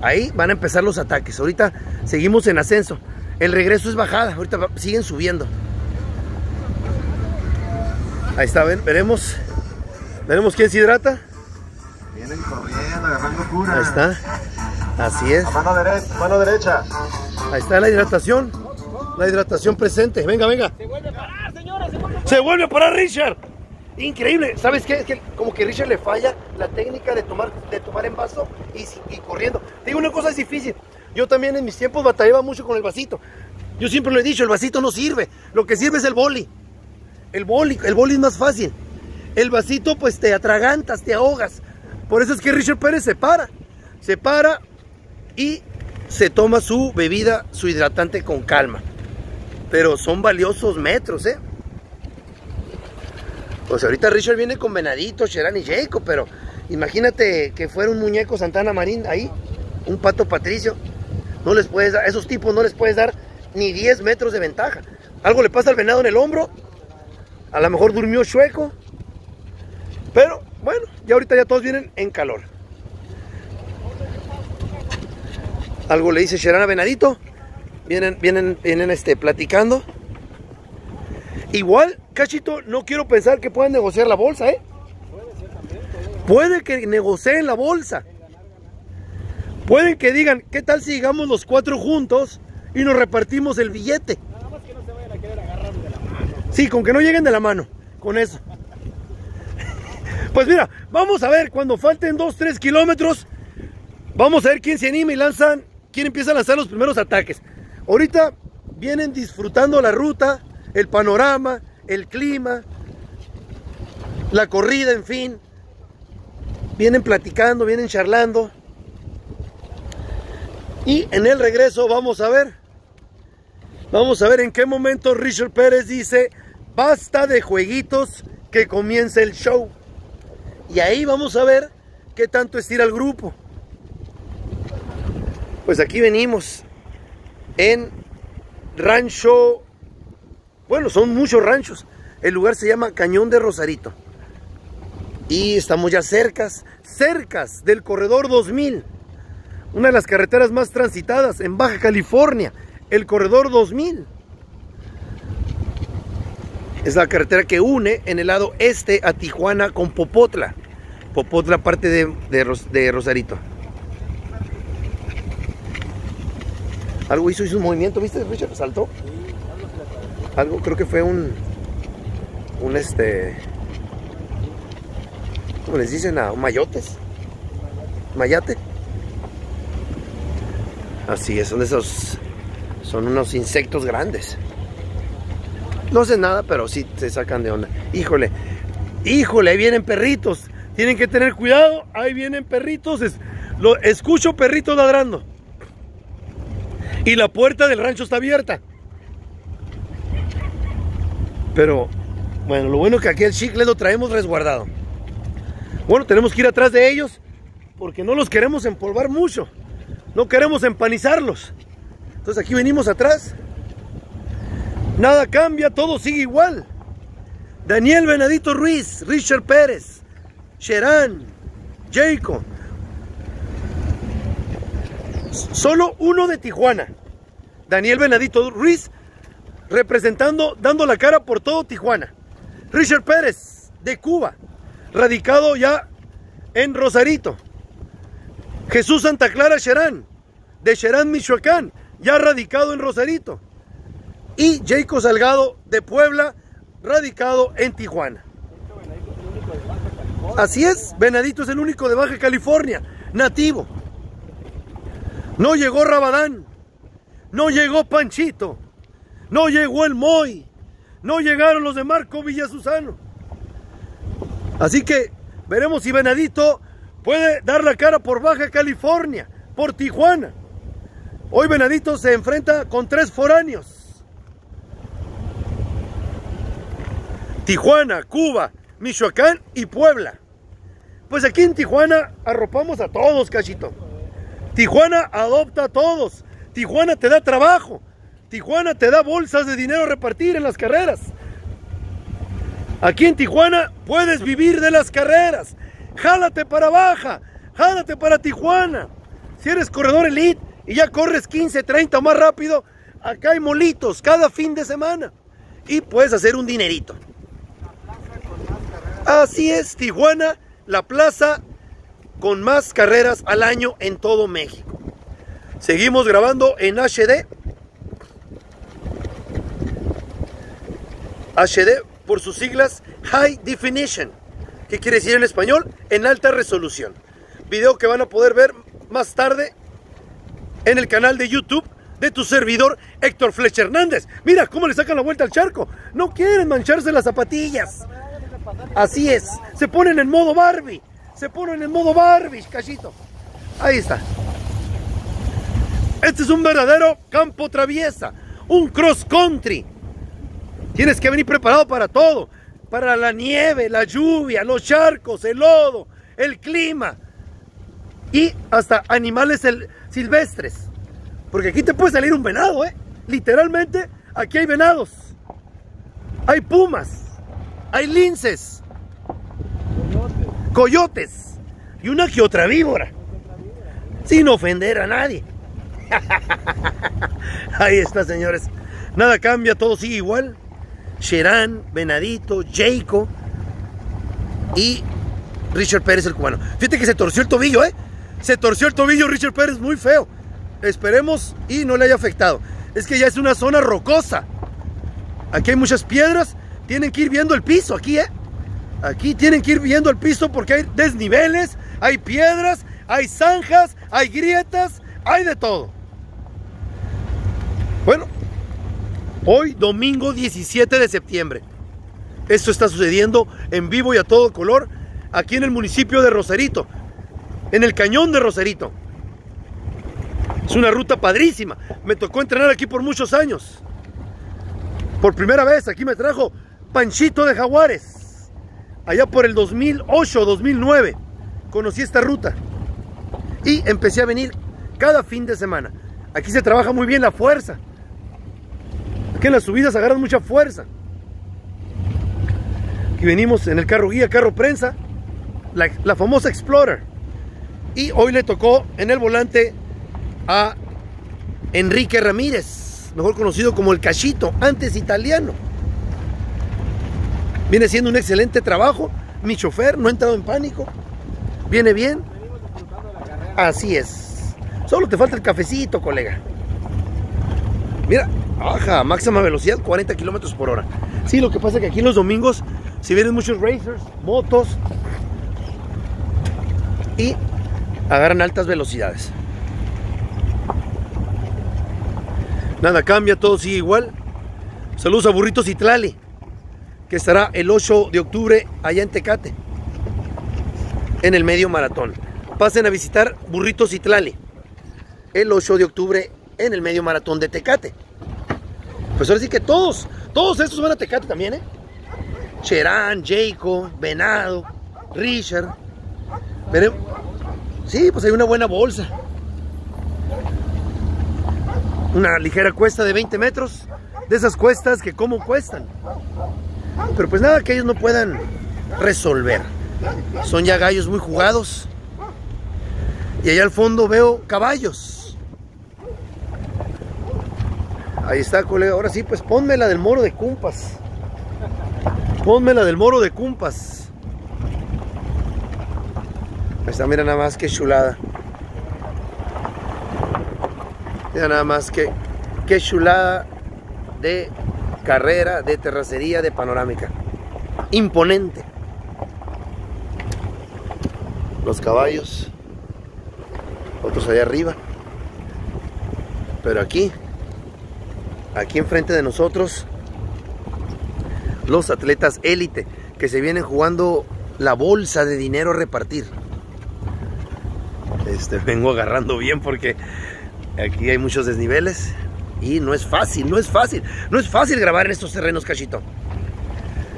Ahí van a empezar los ataques. Ahorita seguimos en ascenso. El regreso es bajada, ahorita siguen subiendo. Ahí está, ven, veremos. Veremos quién se hidrata. Vienen corriendo, agarrando cura. Ahí está. Así es. A mano derecha, mano derecha. Ahí está la hidratación. La hidratación presente. Venga, venga. Se vuelve a parar, señores. Se vuelve a Se vuelve a parar Richard. Increíble. ¿Sabes qué? Es que como que Richard le falla la técnica de tomar, de tomar en vaso y, corriendo. Te digo una cosa es difícil. Yo también en mis tiempos batallaba mucho con el vasito. Yo siempre lo he dicho, el vasito no sirve. Lo que sirve es el boli. El boli, el boli es más fácil. El vasito pues te atragantas, te ahogas. Por eso es que Richard Pérez se para. Se para y se toma su bebida, su hidratante con calma. Pero son valiosos metros, ¿eh? Pues ahorita Richard viene con Venadito, Sheran y Jacob, pero imagínate que fuera un muñeco Santana Marín ahí, un pato Patricio. No les puedes dar, a esos tipos no les puedes dar ni 10 metros de ventaja. Algo le pasa al venado en el hombro, a lo mejor durmió chueco, pero bueno, ya ahorita ya todos vienen en calor. Algo le dice Sheran a Venadito, vienen, vienen, vienen este, platicando. Igual, Cachito, no quiero pensar que puedan negociar la bolsa, ¿eh? Puede que negocien la bolsa. Pueden que digan, ¿qué tal si llegamos los cuatro juntos y nos repartimos el billete? Nada más que no se vayan a querer agarrar de la mano. Sí, con que no lleguen de la mano, con eso. Pues mira, vamos a ver, cuando falten 2, 3 kilómetros, vamos a ver quién se anima y lanzan, quién empieza a lanzar los primeros ataques. Ahorita vienen disfrutando la ruta, el panorama, el clima, la corrida, en fin. Vienen platicando, vienen charlando. Y en el regreso vamos a ver Vamos a ver en qué momento Richard Pérez dice, basta de jueguitos, que comience el show. Y ahí vamos a ver qué tanto estira el grupo. Pues aquí venimos en Rancho, bueno, son muchos ranchos. El lugar se llama Cañón de Rosarito. Y estamos ya cercas, cercas del Corredor 2000 una de las carreteras más transitadas en Baja California, el Corredor 2000. Es la carretera que une en el lado este a Tijuana con Popotla. Popotla parte de, de Ros- de Rosarito. Algo hizo, hizo un movimiento, ¿viste, Richard? Saltó. Algo, creo que fue un. Un este. ¿Cómo les dicen? A mayotes. Mayate. Así es, son esos. Son unos insectos grandes. No hacen nada, pero sí se sacan de onda. Híjole, híjole, vienen perritos. Tienen que tener cuidado. Ahí vienen perritos. Es- lo, escucho perritos ladrando. Y la puerta del rancho está abierta. Pero, bueno, lo bueno que aquí el chicle lo traemos resguardado. Bueno, tenemos que ir atrás de ellos porque no los queremos empolvar mucho. No queremos empanizarlos. Entonces aquí venimos atrás. Nada cambia, todo sigue igual. Daniel Benedito Ruiz, Richard Pérez, Sherán, Jacob. Solo uno de Tijuana. Daniel Benedito Ruiz representando, dando la cara por todo Tijuana. Richard Pérez, de Cuba, radicado ya en Rosarito. Jesús Santa Clara Sherán, de Sherán, Michoacán, ya radicado en Rosarito. Y Jacob Salgado, de Puebla, radicado en Tijuana. Así es, Benedito es el único de Baja California, nativo. No llegó Rabadán, no llegó Panchito, no llegó el Moy, no llegaron los de Marco Villasusano. Así que veremos si Benedito puede dar la cara por Baja California, por Tijuana. Hoy Benedito se enfrenta con tres foráneos. Tijuana, Cuba, Michoacán y Puebla. Pues aquí en Tijuana arropamos a todos, cachito. Tijuana adopta a todos. Tijuana te da trabajo. Tijuana te da bolsas de dinero a repartir en las carreras. Aquí en Tijuana puedes vivir de las carreras. Jálate para Baja, jálate para Tijuana. Si eres corredor elite y ya corres 15, 30 o más rápido, acá hay molitos cada fin de semana. Y puedes hacer un dinerito. Así es, Tijuana, la plaza con más carreras al año en todo México. Seguimos grabando en HD. HD por sus siglas High Definition. ¿Qué quiere decir en español? En alta resolución. Video que van a poder ver más tarde en el canal de YouTube de tu servidor Héctor Fletcher Hernández. Mira cómo le sacan la vuelta al charco. No quieren mancharse las zapatillas. Así es. Se ponen en modo Barbie. Se ponen en modo Barbie, cachito. Ahí está. Este es un verdadero campo traviesa. Un cross country. Tienes que venir preparado para todo. Para la nieve, la lluvia, los charcos, el lodo, el clima. Y hasta animales silvestres. Porque aquí te puede salir un venado, ¿eh? Literalmente, aquí hay venados. Hay pumas hay linces, coyotes, y una que otra víbora, sin ofender a nadie. Ahí está, señores. Nada cambia, todo sigue igual. Sherán, Venadito, Jayco y Richard Pérez el cubano. Fíjate que se torció el tobillo, ¿eh? Se torció el tobillo Richard Pérez muy feo. Esperemos y no le haya afectado. Es que ya es una zona rocosa. Aquí hay muchas piedras tienen que ir viendo el piso aquí, ¿eh? Aquí tienen que ir viendo el piso porque hay desniveles, hay piedras, hay zanjas, hay grietas, hay de todo. Bueno, hoy domingo 17 de septiembre. Esto está sucediendo en vivo y a todo color aquí en el municipio de Rosarito, en el cañón de Rosarito. Es una ruta padrísima. Me tocó entrenar aquí por muchos años. Por primera vez aquí me trajo Panchito de Jaguares. Allá por el 2008, 2009, conocí esta ruta. Y empecé a venir cada fin de semana. Aquí se trabaja muy bien la fuerza. Aquí en las subidas agarran mucha fuerza. Aquí venimos en el carro guía, carro prensa, la, la famosa Explorer. Y hoy le tocó en el volante a Enrique Ramírez, mejor conocido como el Cachito, antes italiano. Viene siendo un excelente trabajo. Mi chofer no ha entrado en pánico. Viene bien. Así es. Solo te falta el cafecito, colega. Mira, baja, máxima velocidad 40 kilómetros por hora. Sí, lo que pasa es que aquí los domingos, si vienen muchos racers, motos y agarran altas velocidades. Nada cambia, todo sigue igual. Saludos a Burritos y Tlali que estará el 8 de octubre allá en Tecate, en el medio maratón. Pasen a visitar Burritos Itlali, el 8 de octubre en el medio maratón de Tecate. Pues ahora sí que todos, todos estos van a Tecate también, ¿eh? Cherán, Jacob, Venado, Richard, Veremos. Sí, pues hay una buena bolsa. Una ligera cuesta de 20 metros. De esas cuestas que como cuestan. Pero pues nada que ellos no puedan resolver. Son ya gallos muy jugados. Y allá al fondo veo caballos. Ahí está, colega. Ahora sí, pues ponme la del moro de Cumpas. Ponme la del moro de Cumpas. Ahí está, mira nada más que chulada. Mira nada más que, que chulada de carrera, de terracería, de panorámica. Imponente. Los caballos. Otros allá arriba. Pero aquí, aquí enfrente de nosotros, los atletas élite que se vienen jugando la bolsa de dinero a repartir. Este, vengo agarrando bien porque aquí hay muchos desniveles y no es fácil, no es fácil, no es fácil grabar en estos terrenos, cachito.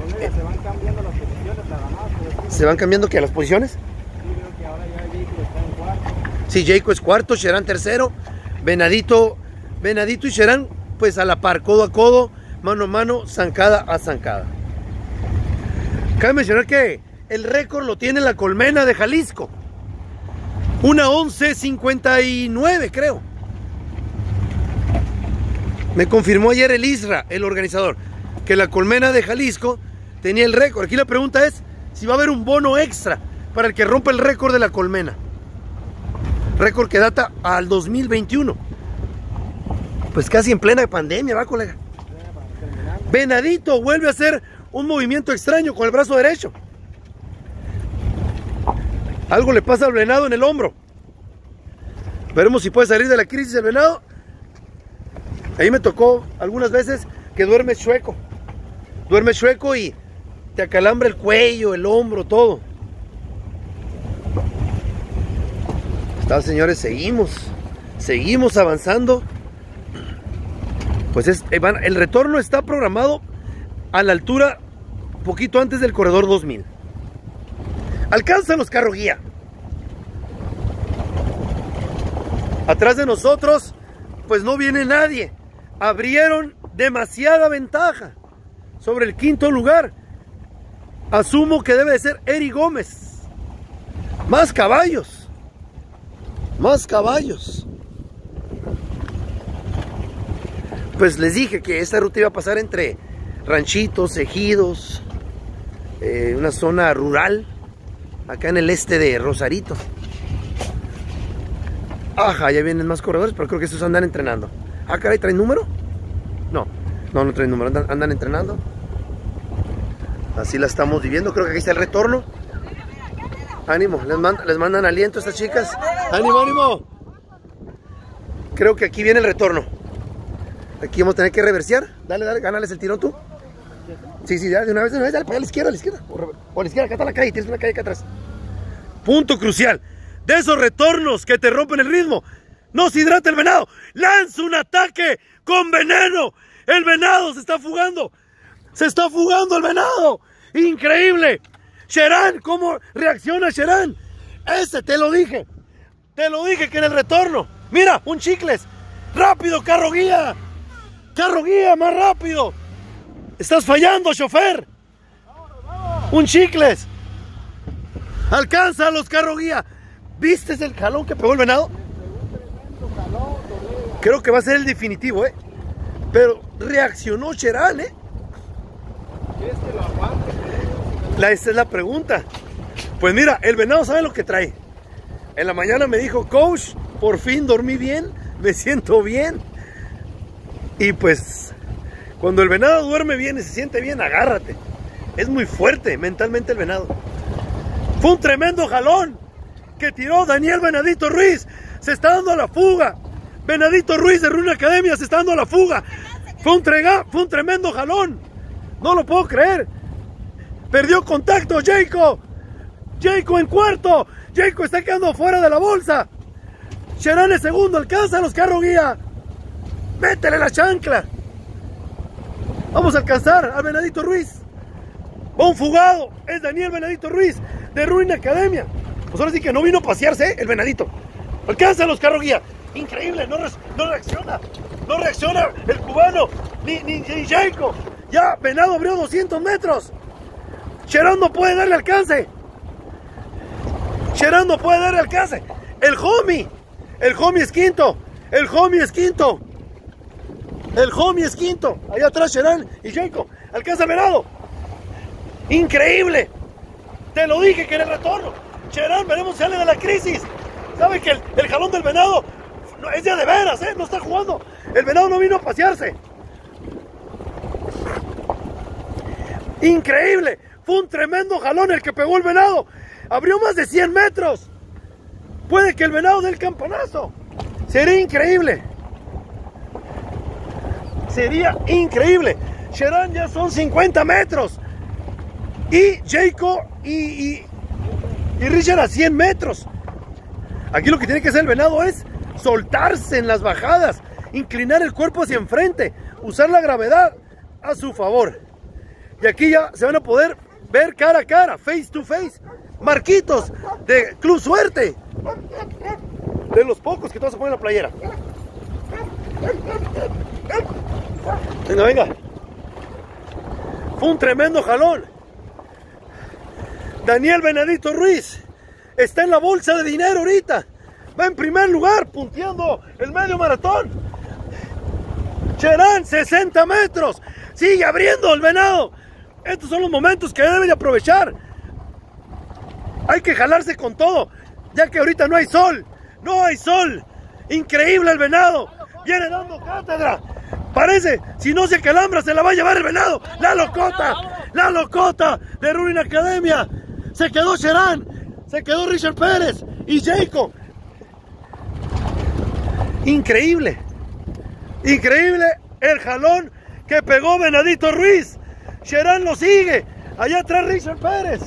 Pues mira, se van cambiando las posiciones ¿Se van cambiando que a las posiciones? sí veo que ahora ya está en cuarto. Sí, Jacob es cuarto, Sherán tercero, Venadito, Venadito y Sherán, pues a la par, codo a codo, mano a mano, zancada a zancada. Cabe mencionar que el récord lo tiene la colmena de Jalisco. Una 11.59, creo. Me confirmó ayer el Isra, el organizador, que la colmena de Jalisco tenía el récord. Aquí la pregunta es si va a haber un bono extra para el que rompa el récord de la colmena. Récord que data al 2021. Pues casi en plena pandemia, va, colega. Venadito vuelve a hacer un movimiento extraño con el brazo derecho. Algo le pasa al venado en el hombro. Veremos si puede salir de la crisis el venado. Ahí me tocó algunas veces que duerme chueco. Duerme chueco y te acalambra el cuello, el hombro, todo. Está, señores, seguimos. Seguimos avanzando. Pues es, eh, el retorno está programado a la altura poquito antes del corredor 2000. Alcanzan los carro guía. Atrás de nosotros, pues no viene nadie. Abrieron demasiada ventaja sobre el quinto lugar. Asumo que debe de ser Eri Gómez. Más caballos. Más caballos. Pues les dije que esta ruta iba a pasar entre ranchitos, ejidos, eh, una zona rural, acá en el este de Rosarito. Ajá, ya vienen más corredores, pero creo que estos andan entrenando. Ah, caray, ¿traen número? No, no, no traen número, andan, andan entrenando. Así la estamos viviendo, creo que aquí está el retorno. Ánimo, les, les mandan aliento a estas chicas. Ánimo, ánimo. Creo que aquí viene el retorno. Aquí vamos a tener que reversear. Dale, dale, gánales el tirón tú. Sí, sí, ya, de una vez, de una vez, dale, para allá a la izquierda, a la izquierda. O a la izquierda, acá está la calle, tienes una calle acá atrás. Punto crucial. De esos retornos que te rompen el ritmo. No se hidrata el venado. Lanza un ataque con veneno. El venado se está fugando. Se está fugando el venado. Increíble. Sherán, ¿cómo reacciona Sherán? Ese te lo dije. Te lo dije que en el retorno. Mira, un chicles. Rápido, carro guía. Carro guía, más rápido. Estás fallando, chofer. Un chicles. Alcanza a los carro guía. ¿Viste el jalón que pegó el venado? Creo que va a ser el definitivo, ¿eh? Pero reaccionó Cherán, ¿eh? La, esa es la pregunta. Pues mira, el venado sabe lo que trae. En la mañana me dijo, coach, por fin dormí bien, me siento bien. Y pues, cuando el venado duerme bien y se siente bien, agárrate. Es muy fuerte mentalmente el venado. Fue un tremendo jalón que tiró Daniel Venadito Ruiz. Se está dando a la fuga. Venadito Ruiz de Runa Academia se está dando a la fuga. Fue un, trega- fue un tremendo jalón. No lo puedo creer. Perdió contacto, Jacob. Jacob en cuarto. Jacob está quedando fuera de la bolsa. Sherán en segundo. Alcanza a los carro guía. Métele la chancla. Vamos a alcanzar al Venadito Ruiz. Va un fugado. Es Daniel Venadito Ruiz de Ruina Academia. Pues ahora sí que no vino a pasearse ¿eh? el venadito. Alcanza los carros guía. Increíble, no, reacciona. No reacciona el cubano, ni, ni, ni. Ya, venado abrió 200 metros. Cherón no puede darle alcance. Cherón no puede darle alcance. El homie. El homie es quinto. El homie es quinto. El homie es quinto. Allá atrás Cherán y Jacob. Alcanza venado. Increíble. Te lo dije que en el retorno. Cherán, veremos si sale de la crisis. ¿Sabe que el, jalón del venado no, es ya de veras, ¿eh? No está jugando. El venado no vino a pasearse. Increíble. Fue un tremendo jalón el que pegó el venado. Abrió más de 100 metros. Puede que el venado dé el campanazo. Sería increíble. Sería increíble. Sherán ya son 50 metros. Y Jacob y, y, y Richard a 100 metros. Aquí lo que tiene que hacer el venado es soltarse en las bajadas, inclinar el cuerpo hacia enfrente, usar la gravedad a su favor. Y aquí ya se van a poder ver cara a cara, face to face. Marquitos de Club Suerte. De los pocos que todos se ponen la playera. Venga, venga. Fue un tremendo jalón. Daniel Benedito Ruiz está en la bolsa de dinero ahorita. Va en primer lugar, punteando el medio maratón. Cherán, 60 metros. Sigue abriendo el venado. Estos son los momentos que deben aprovechar. Hay que jalarse con todo, ya que ahorita no hay sol. No hay sol. Increíble el venado. Viene dando cátedra. Parece, si no se calambra, se la va a llevar el venado. La locota. La locota de Ruin Academia. Se quedó Sherán. Se quedó Richard Pérez. Y Jacob. Increíble. Increíble el jalón que pegó Venadito Ruiz. Sherán lo sigue. Allá atrás Richard Pérez.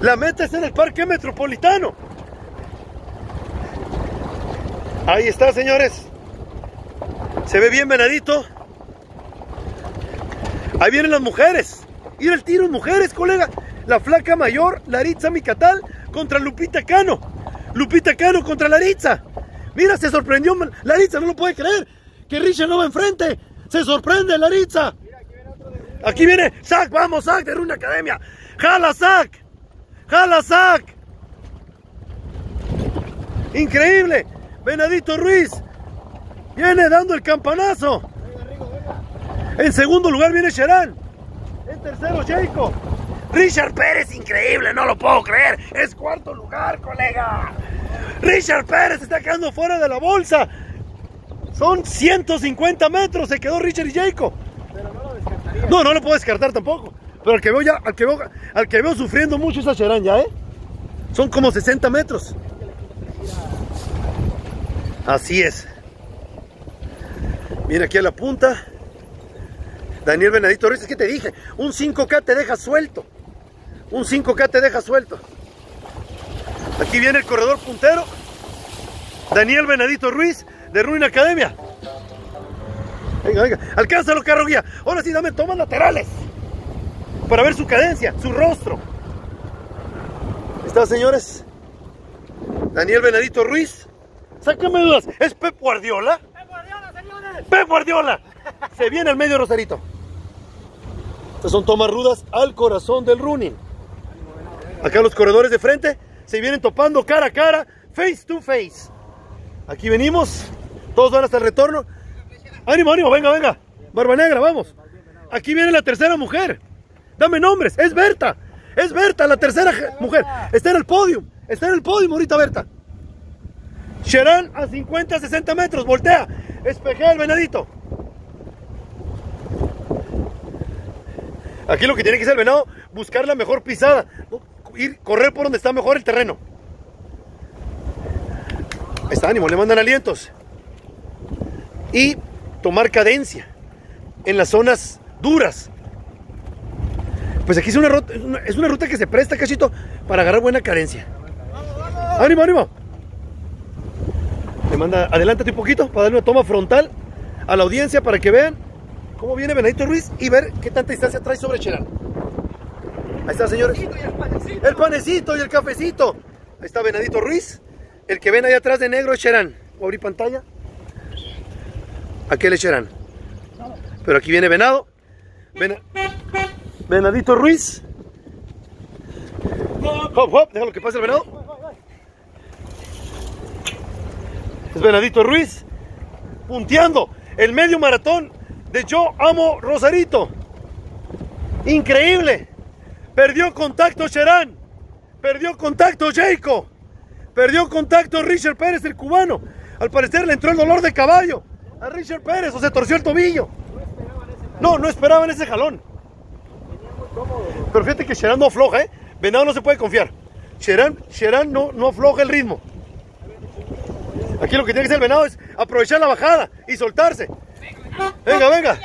La meta es en el Parque Metropolitano. Ahí está, señores. Se ve bien Venadito. Ahí vienen las mujeres. Ir el tiro, mujeres, colega. La flaca mayor, Laritza Micatal, contra Lupita Cano. Lupita Cano contra Laritza. Mira, se sorprendió Laritza, no lo puede creer que Richard no va enfrente. Se sorprende Laritza. Aquí viene Zack, vamos Zack de Runa Academia. Jala Zack. Jala Zack. Increíble. Venadito Ruiz. Viene dando el campanazo. En segundo lugar viene Sherán. En tercero Jacob. Richard Pérez, increíble, no lo puedo creer. Es cuarto lugar, colega. Richard Pérez está quedando fuera de la bolsa. Son 150 metros, se quedó Richard y Jacob. no No, lo puedo descartar tampoco. Pero al que veo ya, al que veo, al que veo sufriendo mucho es a Cherán ya, ¿eh? Son como 60 metros. Así es. Mira aquí a la punta. Daniel Benedito Ruiz, es que te dije, un 5K te deja suelto. Un 5K te deja suelto. Aquí viene el corredor puntero. Daniel Benedito Ruiz de Ruin Academia. Venga, venga, alcánzalo, carro guía. Ahora sí, dame tomas laterales. Para ver su cadencia, su rostro. ¿Está, señores? Daniel Benedito Ruiz. Sácame dudas. ¿Es Pep Guardiola? ¡Pep Guardiola, señores! ¡Pep Guardiola! Se viene el medio Rosarito. Son tomas rudas al corazón del running. Acá los corredores de frente se vienen topando cara a cara, face to face. Aquí venimos. Todos van hasta el retorno. Ánimo, ánimo, venga, venga. Barba negra, vamos. Aquí viene la tercera mujer. Dame nombres. Es Berta. Es Berta, la tercera mujer. Está en el podio. Está en el podio ahorita Berta. Sherán a 50, 60 metros. Voltea. Espejea el venadito. Aquí lo que tiene que hacer el venado, buscar la mejor pisada. Ir, correr por donde está mejor el terreno. Está ánimo, le mandan alientos y tomar cadencia en las zonas duras. Pues aquí es una, ruta, es una ruta que se presta, cachito, para agarrar buena cadencia. ¡Ánimo, ánimo! Le manda, adelántate un poquito para darle una toma frontal a la audiencia para que vean cómo viene Benedito Ruiz y ver qué tanta distancia trae sobre Cherán. Ahí está, señores. El panecito y el cafecito. Ahí está Venadito Ruiz. El que ven ahí atrás de negro es Cherán. ¿Voy a abrir pantalla? Aquel es Cherán. Pero aquí viene Venado. Vena- Venadito Ruiz. Hop, hop, déjalo que pase el venado. Es Venadito Ruiz. Punteando el medio maratón de Yo Amo Rosarito. Increíble. Perdió contacto Cherán. Perdió contacto Jayco. Perdió contacto Richard Pérez, el cubano. Al parecer le entró el dolor de caballo a Richard Pérez o se torció el tobillo. No, no esperaban ese jalón. Pero fíjate que Cherán no afloja, ¿eh? Venado no se puede confiar. Cherán, Cherán no, no afloja el ritmo. Aquí lo que tiene que hacer el venado es aprovechar la bajada y soltarse. Venga, venga.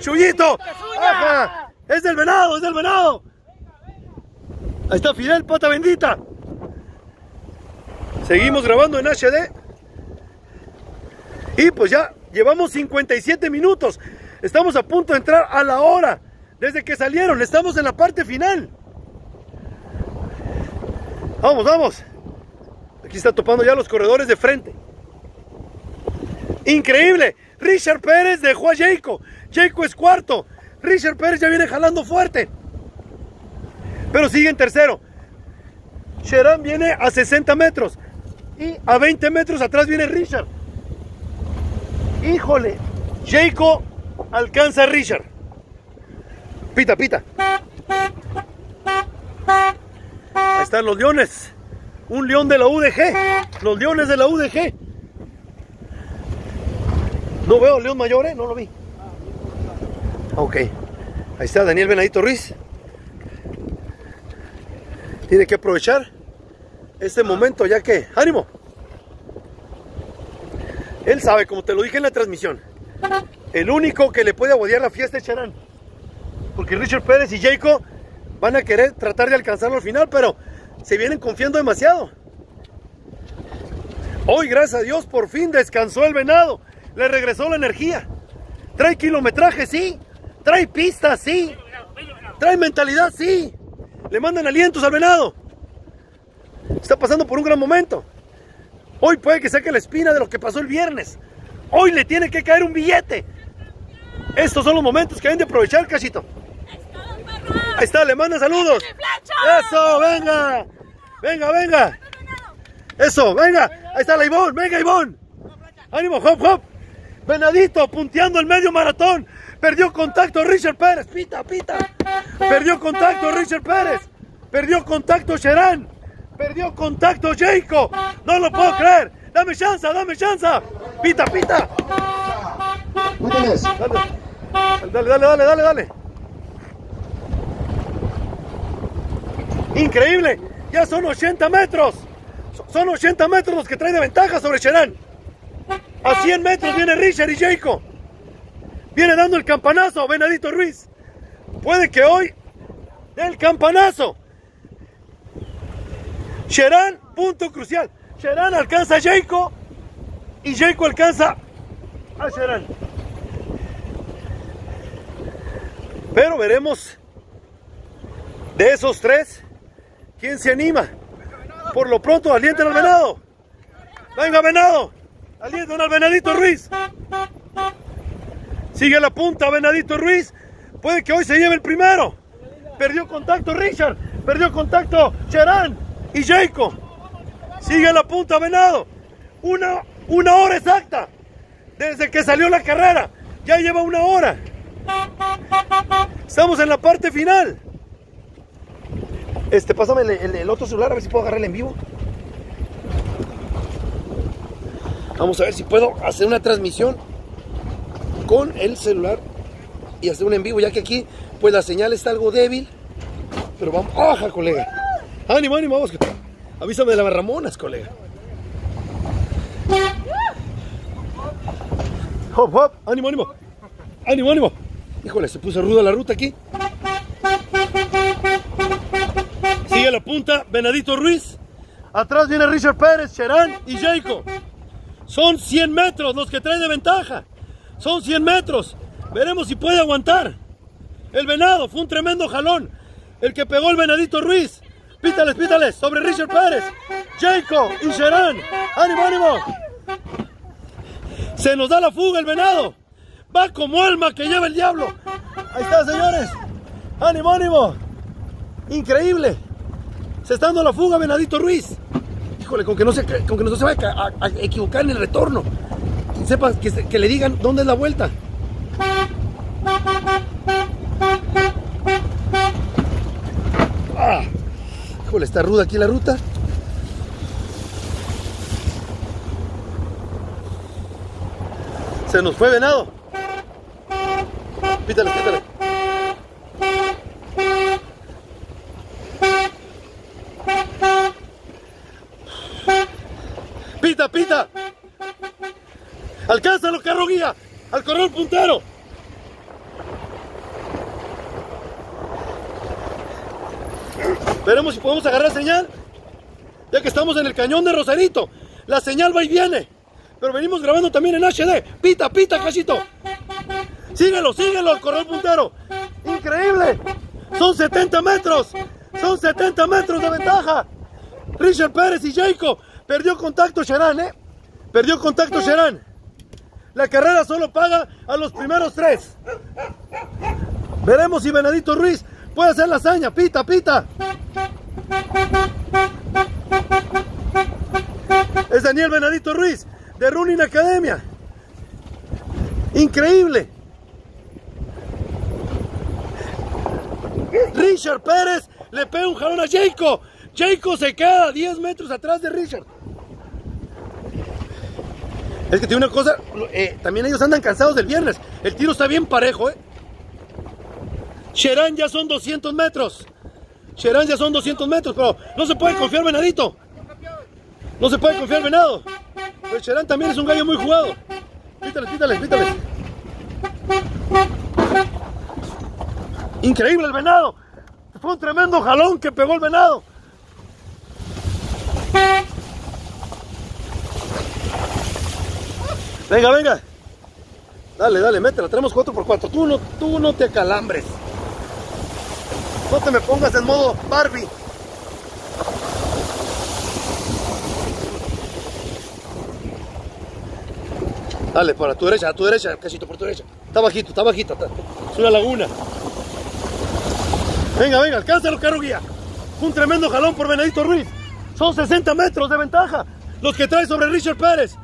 Chuyito. Ajá. Es del venado, es del venado. Ahí está Fidel, pata bendita. Seguimos grabando en HD. Y pues ya llevamos 57 minutos. Estamos a punto de entrar a la hora. Desde que salieron, estamos en la parte final. Vamos, vamos. Aquí está topando ya los corredores de frente. Increíble. Richard Pérez dejó a Jayco. Jayco es cuarto. Richard Pérez ya viene jalando fuerte. Pero sigue en tercero. Sherán viene a 60 metros. Y a 20 metros atrás viene Richard. Híjole. Jayco alcanza a Richard. Pita, pita. Ahí están los leones. Un león de la UDG. Los leones de la UDG. No veo león mayor, ¿eh? No lo vi. Ok. Ahí está Daniel Benadito Ruiz. Tiene que aprovechar este momento ya que... ¡Ánimo! Él sabe, como te lo dije en la transmisión. El único que le puede aguadear la fiesta es Charán. Porque Richard Pérez y Jayco van a querer tratar de alcanzarlo al final, pero se vienen confiando demasiado. Hoy, gracias a Dios, por fin descansó el venado. Le regresó la energía. Trae kilometraje, sí. Trae pista, sí. Trae mentalidad, sí. Le mandan alientos al venado. Está pasando por un gran momento. Hoy puede que saque la espina de lo que pasó el viernes. Hoy le tiene que caer un billete. Estos son los momentos que hay de aprovechar, cachito. Ahí está, le manda saludos. Eso, venga. Venga, venga. Eso, venga. Ahí está la Ivonne. Venga, Ivonne. Ánimo, hop, hop. Venadito punteando el medio maratón. Perdió contacto Richard Pérez. Pita, pita. Perdió contacto Richard Pérez. Perdió contacto Sherán. Perdió contacto Jayco. No lo puedo creer. Dame chance, dame chance. Pita, pita. Dale, dale, dale, dale, dale. Increíble. Ya son 80 metros. Son 80 metros los que trae de ventaja sobre Cherán. A 100 metros viene Richard y Jayco. Viene dando el campanazo Venadito Ruiz. Puede que hoy dé el campanazo. Cherán, punto crucial. Cherán alcanza a Jayco y Jayco alcanza a Cherán. Pero veremos de esos tres quién se anima. Por lo pronto, alienten al venado. Venga, venado. Alienten al venadito Ruiz. Sigue la punta, venadito Ruiz. Puede que hoy se lleve el primero. Perdió contacto Richard. Perdió contacto Cherán y Jayco. Sigue la punta, venado. Una, una hora exacta. Desde que salió la carrera. Ya lleva una hora. Estamos en la parte final. Este, pásame el, el- el otro celular a ver si puedo agarrar en vivo. Vamos a ver si puedo hacer una transmisión con el celular y hacer un en vivo, ya que aquí pues la señal está algo débil. Pero vamos, ¡aja, colega! ¡Ánimo, ánimo! Vamos. Avísame de las Ramonas, colega. Hop, hop, ánimo, ánimo. Ánimo, ánimo. Híjole, se puso ruda la ruta aquí. Sigue la punta, Venadito Ruiz. Atrás viene Richard Pérez, Cherán y Jayco. Son 100 metros los que trae de ventaja. Son 100 metros. Veremos si puede aguantar. El venado fue un tremendo jalón. el que pegó el Venadito Ruiz. Pítales, pítales, sobre Richard Pérez, Jacob y Sherán. ¡Ánimo, ánimo! Se nos da la fuga el venado. Va como alma que lleva el diablo. Ahí está, señores. ¡Ánimo, ánimo! Increíble. Se está dando la fuga Venadito Ruiz. Híjole, con que no se, con que no se vaya a, equivocar en el retorno. Que sepa, que, se- que le digan dónde es la vuelta. Ah, híjole, está ruda aquí la ruta. Se nos fue venado. Pítale, pítale. Pita, pita. Alcánzalo, carro guía. Al corredor puntero. Veremos si podemos agarrar señal. Ya que estamos en el cañón de Rosarito. La señal va y viene. Pero venimos grabando también en HD. Pita, pita, cachito. Síguelo, síguelo al corredor puntero. Increíble. Son 70 metros. Son 70 metros de ventaja. Richard Pérez y Jacob. Perdió contacto Sherán, ¿eh? Perdió contacto Sherán. La carrera solo paga a los primeros tres. Veremos si Benedito Ruiz puede hacer la hazaña. Pita, pita. Es Daniel Benedito Ruiz de Running Academia. Increíble. Richard Pérez le pega un jalón a Jacob. Jacob se queda 10 metros atrás de Richard. Es que tiene una cosa, eh, también ellos andan cansados del viernes. El tiro está bien parejo, ¿eh? Sherán ya son 200 metros. Sherán ya son 200 metros, pero no se puede confiar Venadito. No se puede confiar Venado. Pues Sherán también es un gallo muy jugado. Pítales, pítales, pítales. Increíble el venado. Fue un tremendo jalón que pegó el venado. Venga, venga. Dale, dale, métela. Tenemos 4x4. Tú no, tú no te calambres. No te me pongas en modo Barbie. Dale, para tu derecha, a tu derecha, cachito, por tu derecha. Está bajito, está bajito. está- Es una laguna. Venga, venga, alcánzalo, carro guía. Un tremendo jalón por Benedito Ruiz. Son 60 metros de ventaja. Los que trae sobre Richard Pérez.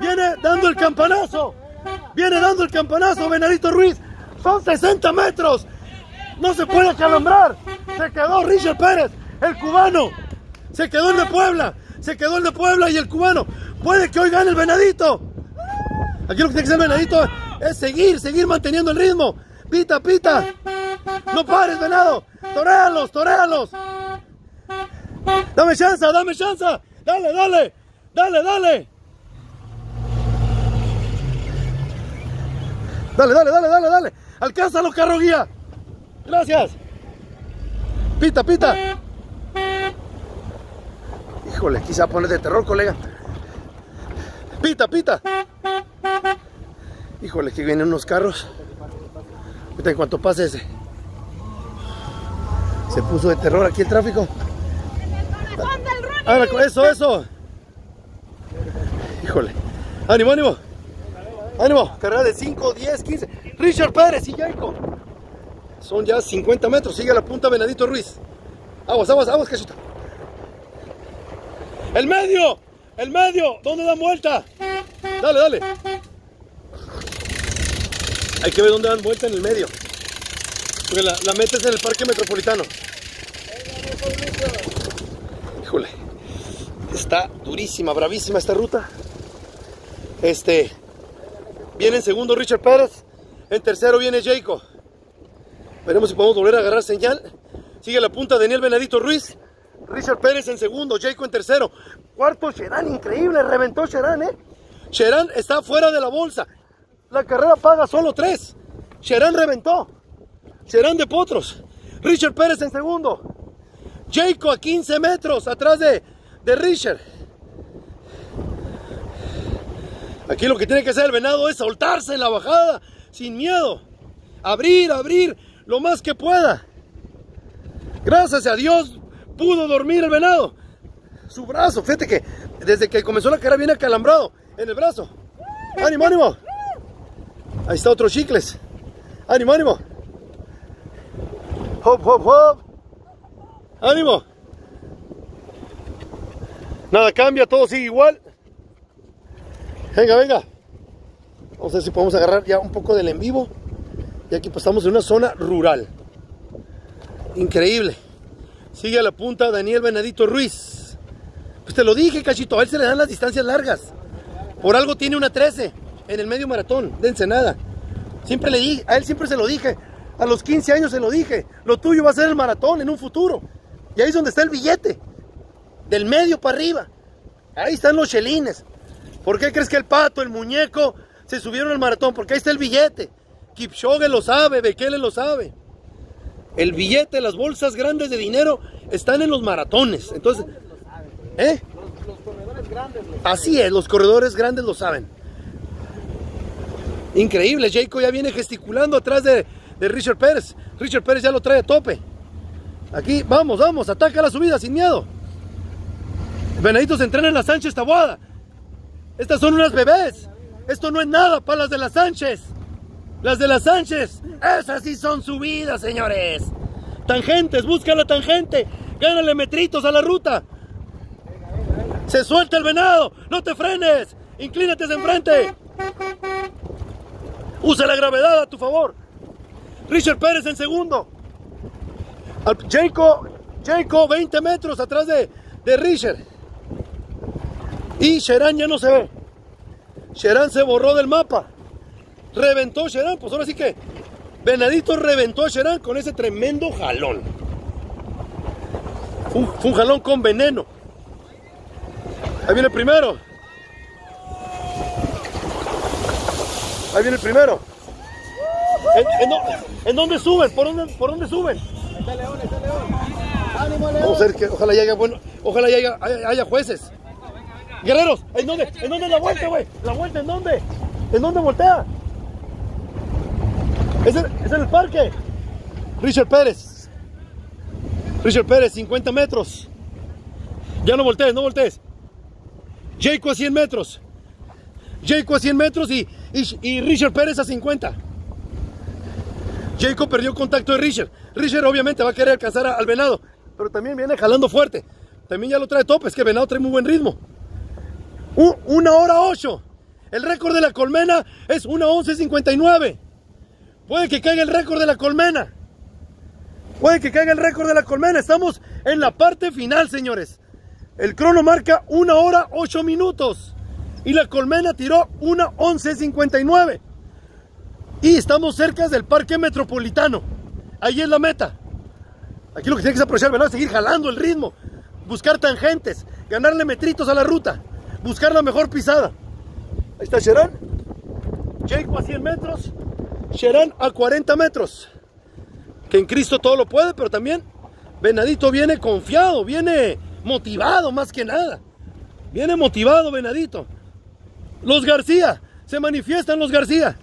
Viene dando el campanazo. Viene dando el campanazo Benedito Ruiz. Son 60 metros. No se puede calambrar. Se quedó Richard Pérez, el cubano. Se quedó el de Puebla. Se quedó el de Puebla y el cubano. Puede que hoy gane el Venadito. Aquí lo que tiene que hacer el Venadito es seguir, seguir manteniendo el ritmo. Pita, pita. No pares, venado. Toréalos, toréalos. Dame chance, dame chance. Dale, dale. Dale, dale. Dale, dale, dale, dale, dale. Alcánzalo, carro guía. Gracias. Pita, pita. Híjole, quizá poner de terror, colega. Pita, pita. Híjole, que vienen unos carros. Ahorita en cuanto pase ese. Se puso de terror aquí el tráfico. Ahora, eso, eso. Híjole. Ánimo, ánimo. Ánimo. Carrera de 5, 10, 15. Richard Pérez y Jacob. Son ya 50 metros. Sigue la punta Benedito Ruiz. Aguas, aguas, aguas, cachita. El medio. El medio. ¿Dónde dan vuelta? Dale, dale. Hay que ver dónde dan vuelta en el medio. Porque la, la metes en el parque metropolitano. Híjole. Está durísima, bravísima esta ruta. Este. Viene en segundo Richard Pérez. En tercero viene Jacob. Veremos si podemos volver a agarrar señal. Sigue la punta Daniel Benedito Ruiz. Richard Pérez en segundo, Jacob en tercero. Cuarto Sherán, increíble, reventó Sherán, ¿eh? Sherán está fuera de la bolsa. La carrera paga solo tres. Sherán reventó. Sherán de Potros. Richard Pérez en segundo. Jacob a 15 metros atrás de, de Richard. Aquí lo que tiene que hacer el venado es soltarse en la bajada sin miedo. Abrir, abrir lo más que pueda. Gracias a Dios pudo dormir el venado. Su brazo, fíjate que desde que comenzó la cara viene acalambrado en el brazo. ¡Ánimo, ánimo! Ahí está otro chicles. ¡Ánimo, ánimo! ¡Hop, hop, hop! ¡Ánimo! Nada cambia, todo sigue igual. Venga, venga. Vamos a ver si podemos agarrar ya un poco del en vivo. Y aquí pues estamos en una zona rural. Increíble. Sigue a la punta Daniel Benedito Ruiz. Pues te lo dije, cachito. A él se le dan las distancias largas. Por algo tiene una 13 en el medio maratón de Ensenada. Siempre le dije, a él siempre se lo dije. A los 15 años se lo dije. Lo tuyo va a ser el maratón en un futuro. Y ahí es donde está el billete. Del medio para arriba. Ahí están los chelines. ¿Por qué crees que el pato, el muñeco, se subieron al maratón? Porque ahí está el billete. Kipchoge lo sabe, Bekele lo sabe. El billete, las bolsas grandes de dinero están en los maratones. Entonces, ¿eh? Los, corredores grandes Así es, los corredores grandes lo saben. Increíble, Jacob ya viene gesticulando atrás de, de Richard Pérez. Richard Pérez ya lo trae a tope. Aquí, vamos, vamos, ataca la subida sin miedo. Benedito se entrena en la Sánchez Taboada. Estas son unas bebés. Esto no es nada para las de la Sánchez. Las de la Sánchez. Esas sí son subidas, señores. Tangentes, busca la tangente. Gánale metritos a la ruta. Se suelta el venado. No te frenes. Inclínate hacia enfrente. Usa la gravedad a tu favor. Richard Pérez en segundo. Jacob, Jacob 20 metros atrás de, de Richard. Y Sherán ya no se ve. Sherán se borró del mapa. Reventó Sherán. Pues ahora sí que Venadito reventó a Sherán con ese tremendo jalón. Fue un, fue un jalón con veneno. Ahí viene el primero. Ahí viene el primero. ¿En, en, dó- en dónde suben? ¿Por dónde, ¿Por dónde suben? Está León, está León. Ánimo, León. Vamos a ver que ojalá ya haya bueno, ojalá ya haya, haya- haya jueces. Guerreros, ¿en dónde? ¿En dónde la vuelta, güey? ¿La vuelta en dónde? ¿En dónde voltea? Es en, el parque. Richard Pérez. Richard Pérez, 50 metros. Ya no voltees, no voltees. Jacob a 100 metros. Jacob a 100 metros y, y, Richard Pérez a 50. Jacob perdió contacto de Richard. Richard obviamente va a querer alcanzar al venado, pero también viene jalando fuerte. También ya lo trae tope, es que el venado trae muy buen ritmo. U- una hora ocho. El récord de la colmena es una 11.59. Puede que caiga el récord de la colmena. Puede que caiga el récord de la colmena. Estamos en la parte final, señores. El crono marca una hora ocho minutos. Y la colmena tiró una 11.59. Y estamos cerca del parque metropolitano. Ahí es la meta. Aquí lo que tiene que aprovechar, ¿verdad? Seguir jalando el ritmo. Buscar tangentes. Ganarle metritos a la ruta. Buscar la mejor pisada. Ahí está Sherán. Jacob a 100 metros. Sherán a 40 metros. Que en Cristo todo lo puede, pero también Venadito viene confiado, viene motivado más que nada. Viene motivado Venadito. Los García. Se manifiestan los García.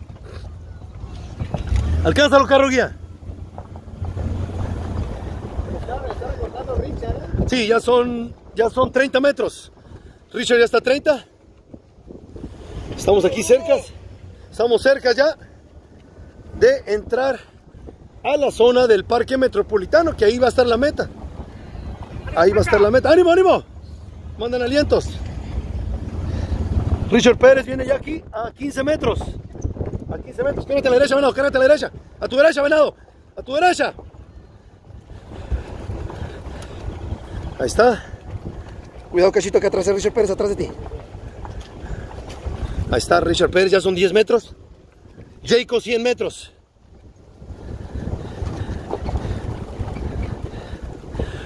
Carro guía. Recortando Richard, ¿eh? Sí, ya son, ya son 30 metros. Richard ya está a 30. Estamos aquí cerca. Estamos cerca ya de entrar a la zona del parque metropolitano, que ahí va a estar la meta. Ahí va a estar la meta. ¡Ánimo, ánimo! Mandan alientos. Richard Pérez viene ya aquí a 15 metros. A 15 metros. Cárgate a la derecha, venado. Cárgate a la derecha. A tu derecha, venado. A tu derecha. Ahí está. Cuidado, cachito, que atrás de Richard Pérez, atrás de ti. Ahí está Richard Pérez, ya son 10 metros. Jacob 100 metros.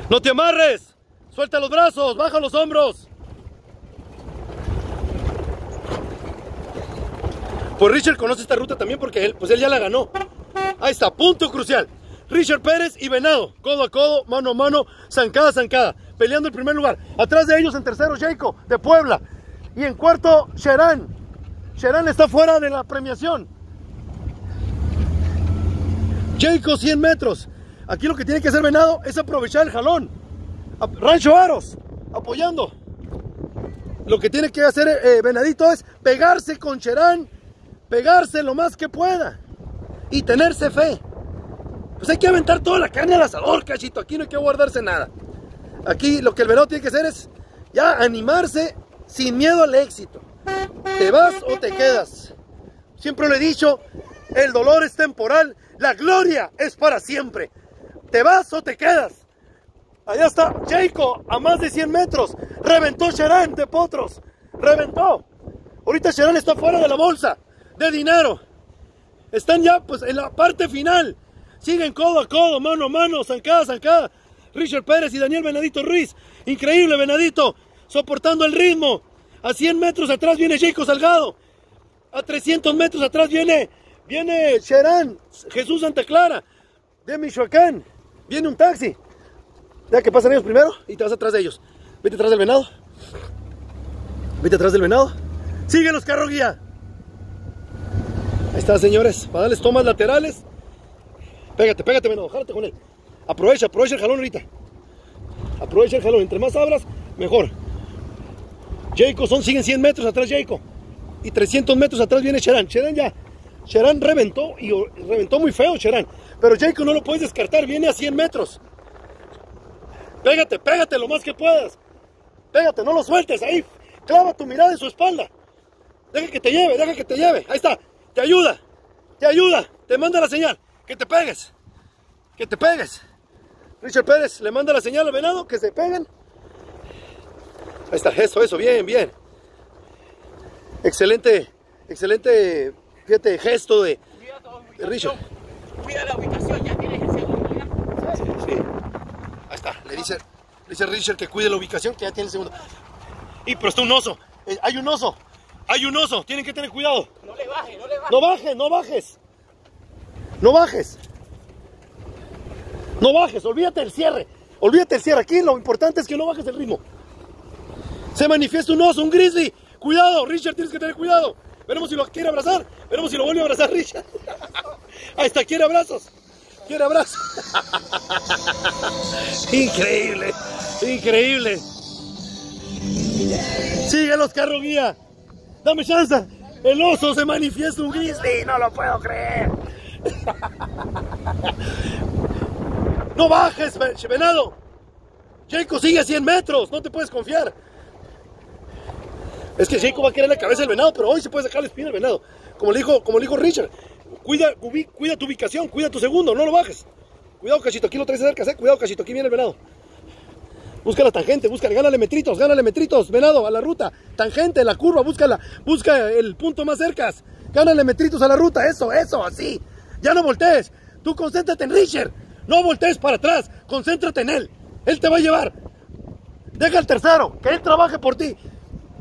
No te amarres. Suelta los brazos, baja los hombros. Pues Richard conoce esta ruta también porque él, pues él ya la ganó. Ahí está, punto crucial. Richard Pérez y Venado, codo a codo, mano a mano, zancada, zancada, peleando el primer lugar. Atrás de ellos en tercero, Jacob, de Puebla. Y en cuarto, Sherán. Sherán está fuera de la premiación. Jacob 100 metros. Aquí lo que tiene que hacer Venado es aprovechar el jalón. Rancho Aros, apoyando. Lo que tiene que hacer eh, Venadito es pegarse con Cherán, pegarse lo más que pueda y tenerse fe. Pues hay que aventar toda la carne al asador, cachito. Aquí no hay que guardarse nada. Aquí lo que el venado tiene que hacer es ya animarse sin miedo al éxito. ¿Te vas o te quedas? Siempre lo he dicho, el dolor es temporal, la gloria es para siempre. ¿Te vas o te quedas? Allá está Jayco a más de 100 metros. Reventó Sherán de Potros. Reventó. Ahorita Sherán está fuera de la bolsa de dinero. Están ya pues en la parte final. Siguen codo a codo, mano a mano, zancada, zancada. Richard Pérez y Daniel Benedito Ruiz. Increíble Benedito. Soportando el ritmo. A 100 metros atrás viene Jayco Salgado. A 300 metros atrás viene, viene Sherán, Jesús Santa Clara, de Michoacán. Viene un taxi. Deja que pasen ellos primero y te vas atrás de ellos. Vete atrás del venado. Vete atrás del venado. Síguelos, carro guía. Ahí está, señores. Para darles tomas laterales. Pégate, pégate, venado. Jálate con él. Aprovecha, aprovecha el jalón ahorita. Aprovecha el jalón. Entre más abras, mejor. Jayco son, siguen 100 metros atrás, Jayco. Y 300 metros atrás viene Cherán. Cherán ya. Cherán reventó y reventó muy feo, Cherán. Pero Jayco no lo puedes descartar. Viene a 100 metros. Pégate, pégate lo más que puedas. Pégate, no lo sueltes ahí. Clava tu mirada en su espalda. Deja que te lleve, deja que te lleve. Ahí está. Te ayuda. Te ayuda. Te manda la señal. Que te pegues. Que te pegues. Richard Pérez le manda la señal al venado que se peguen. Ahí está, eso, eso, bien, bien. Excelente, excelente, fíjate, gesto de, de Richard. Cuida la ubicación, ya tienes el segundo. ¿ya? Sí. Ahí está, le dice, le dice Richard que cuide la ubicación, que ya tiene el segundo. Y pero está un oso, eh, hay un oso, hay un oso, tienen que tener cuidado. No le bajes, no le bajes. No bajes, no bajes. No bajes. No bajes, olvídate del cierre. Olvídate del cierre. Aquí lo importante es que no bajes el ritmo. Se manifiesta un oso, un grizzly. Cuidado, Richard, tienes que tener cuidado. Veremos si lo quiere abrazar. Veremos si lo vuelve a abrazar Richard. Ahí está, quiere abrazos. Quiere abrazos. Increíble, increíble. Sigue los guía. Dame chance. El oso se manifiesta un grizzly. No lo puedo creer. No bajes, ve- venado. Jacob sigue a 100 metros. No te puedes confiar. Es que Jacob va a querer la cabeza del venado, pero hoy se puede sacar la espina del venado. Como le dijo, como dijo Richard. Cuida, cuida tu ubicación, cuida tu segundo, no lo bajes. Cuidado, cachito, aquí lo traes cerca, ¿eh? Cuidado, cachito, aquí viene el venado. Busca la tangente, busca, gánale metritos, gánale metritos, venado, a la ruta. Tangente, la curva, búscala, busca el punto más cerca. Gánale metritos a la ruta, eso, eso, así. Ya no voltees. Tú concéntrate en Richard. No voltees para atrás, concéntrate en él. Él te va a llevar. Deja el tercero, que él trabaje por ti.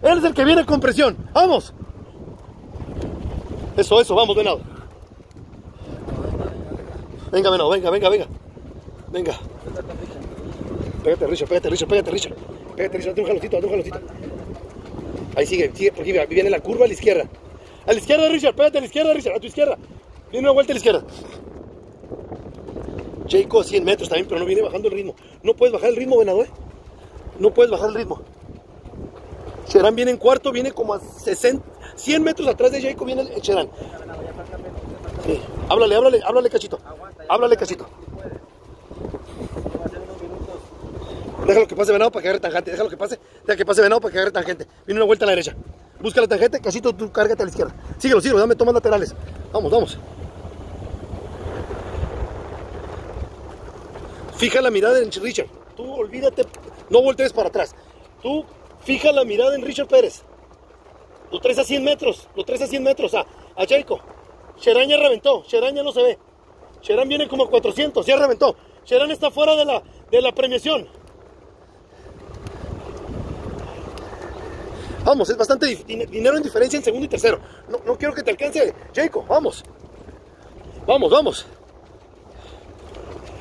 Él es el que viene con presión. Vamos. Eso, eso, vamos, venado. Venga, venado, venga, venga, venga. Venga. Pégate, Richard, pégate, Richard, pégate, Richard. Pégate, Richard, date un jalocito, date un jalocito. Ahí sigue, sigue, porque viene la curva a la izquierda. A la izquierda, Richard, pégate a la izquierda, Richard, a tu izquierda. Viene una vuelta a la izquierda. Jacob, 100 metros también, pero no viene bajando el ritmo. No puedes bajar el ritmo, venado, ¿eh? No puedes bajar el ritmo. Cherán viene en cuarto, viene como a 60, 100 metros atrás de Jacob viene el Cherán. Sí. Háblale, háblale, háblale, cachito. Háblale, cachito. Déjalo que pase venado para que agarre tangente. Déjalo que pase. Deja que pase venado para que agarre tangente. Viene una vuelta a la derecha. Busca la tangente, cachito, tú cárgate a la izquierda. Síguelo, síguelo, dame tomas laterales. Vamos, vamos. Fija la mirada en Richard. Tú olvídate, no voltees para atrás. Tú fija la mirada en Richard Pérez. Lo traes a 100 metros, lo traes a 100 metros a, a Jayco. Sherán ya reventó, Sherán ya no se ve. Sherán viene como a 400, ya reventó. Sherán está fuera de la, de la premiación. Vamos, es bastante dinero en diferencia en segundo y tercero. No, no quiero que te alcance, Jayco, vamos. Vamos, vamos.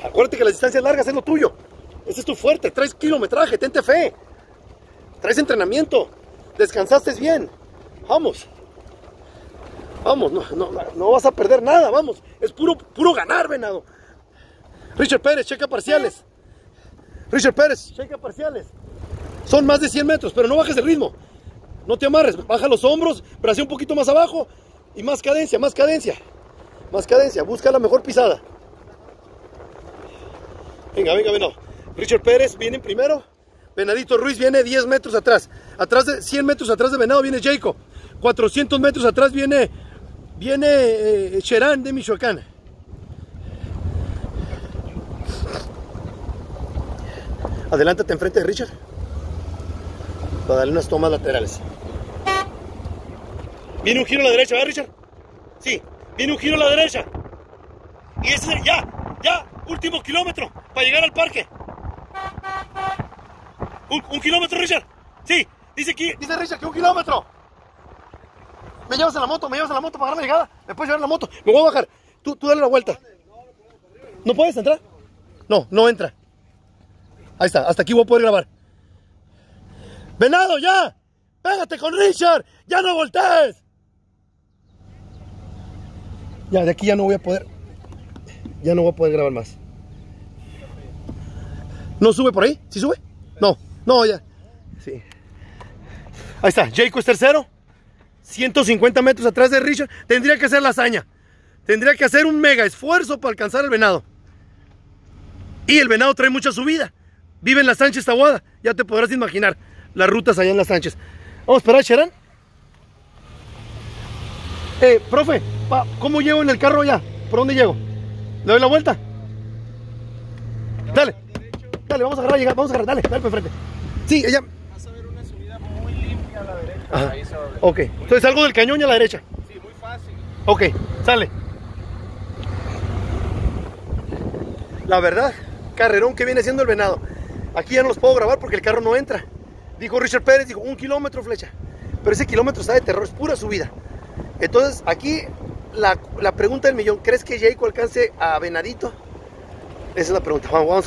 Acuérdate que las distancias largas es lo tuyo. Ese es tu fuerte. Traes kilometraje, tente fe. Traes entrenamiento. Descansaste bien. Vamos. Vamos, no, vas a perder nada, vamos. Es puro, puro ganar, venado. Richard Pérez, checa parciales. Richard Pérez, checa parciales. Son más de 100 metros, pero no bajes el ritmo. No te amarres, baja los hombros, así un poquito más abajo y más cadencia, más cadencia. Más cadencia, busca la mejor pisada. Venga, venga, venga. Richard Pérez viene en primero. Venadito Ruiz viene 10 metros atrás. Atrás de 100 metros atrás de Venado viene Jacob. 400 metros atrás viene viene eh, Cherán de Michoacán. Adelántate enfrente de Richard. Para darle unas tomas laterales. Viene un giro a la derecha, ¿verdad, Richard? Sí, viene un giro a la derecha. Y ese es ya, ya, último kilómetro para llegar al parque. Un, kilómetro, Richard. Sí, dice, aquí, dice Richard que un kilómetro. Me llevas en la moto, me llevas en la moto para agarrar la llegada. Me puedes llevar en la moto. Me voy a bajar. Tú, tú dale la vuelta. ¿No puedes entrar? No, no entra. Ahí está, hasta aquí voy a poder grabar. Venado, ya. Pégate con Richard. Ya no voltees. Ya, de aquí ya no voy a poder. Ya no voy a poder grabar más. ¿No sube por ahí? ¿Sí sube? No, no, ya. Sí. Ahí está, Jaco es tercero. 150 metros atrás de Richard. Tendría que hacer la hazaña. Tendría que hacer un mega esfuerzo para alcanzar el venado. Y el venado trae mucha subida. Vive en las Sánchez Tahuada. Ya te podrás imaginar las rutas allá en las Sánchez. Vamos a esperar, Cherán. Eh, profe, pa- ¿cómo llego en el carro allá? ¿Por dónde llego? ¿Le doy la vuelta? Dale. Dale, vamos a agarrar, llegar, vamos a agarrar, dale, dale para enfrente. Sí, ella. Vas a ver una subida muy limpia a la derecha. Ajá. Ahí se va a ver. Ok. Entonces salgo del cañón y a la derecha. Sí, muy fácil. Ok, sale. La verdad, carrerón que viene siendo el venado. Aquí ya no los puedo grabar porque el carro no entra. Dijo Richard Pérez, dijo un kilómetro flecha. Pero ese kilómetro está de terror, es pura subida. Entonces, aquí la, pregunta del millón, ¿crees que Jayco alcance a Venadito? Esa es la pregunta. Vamos a ver.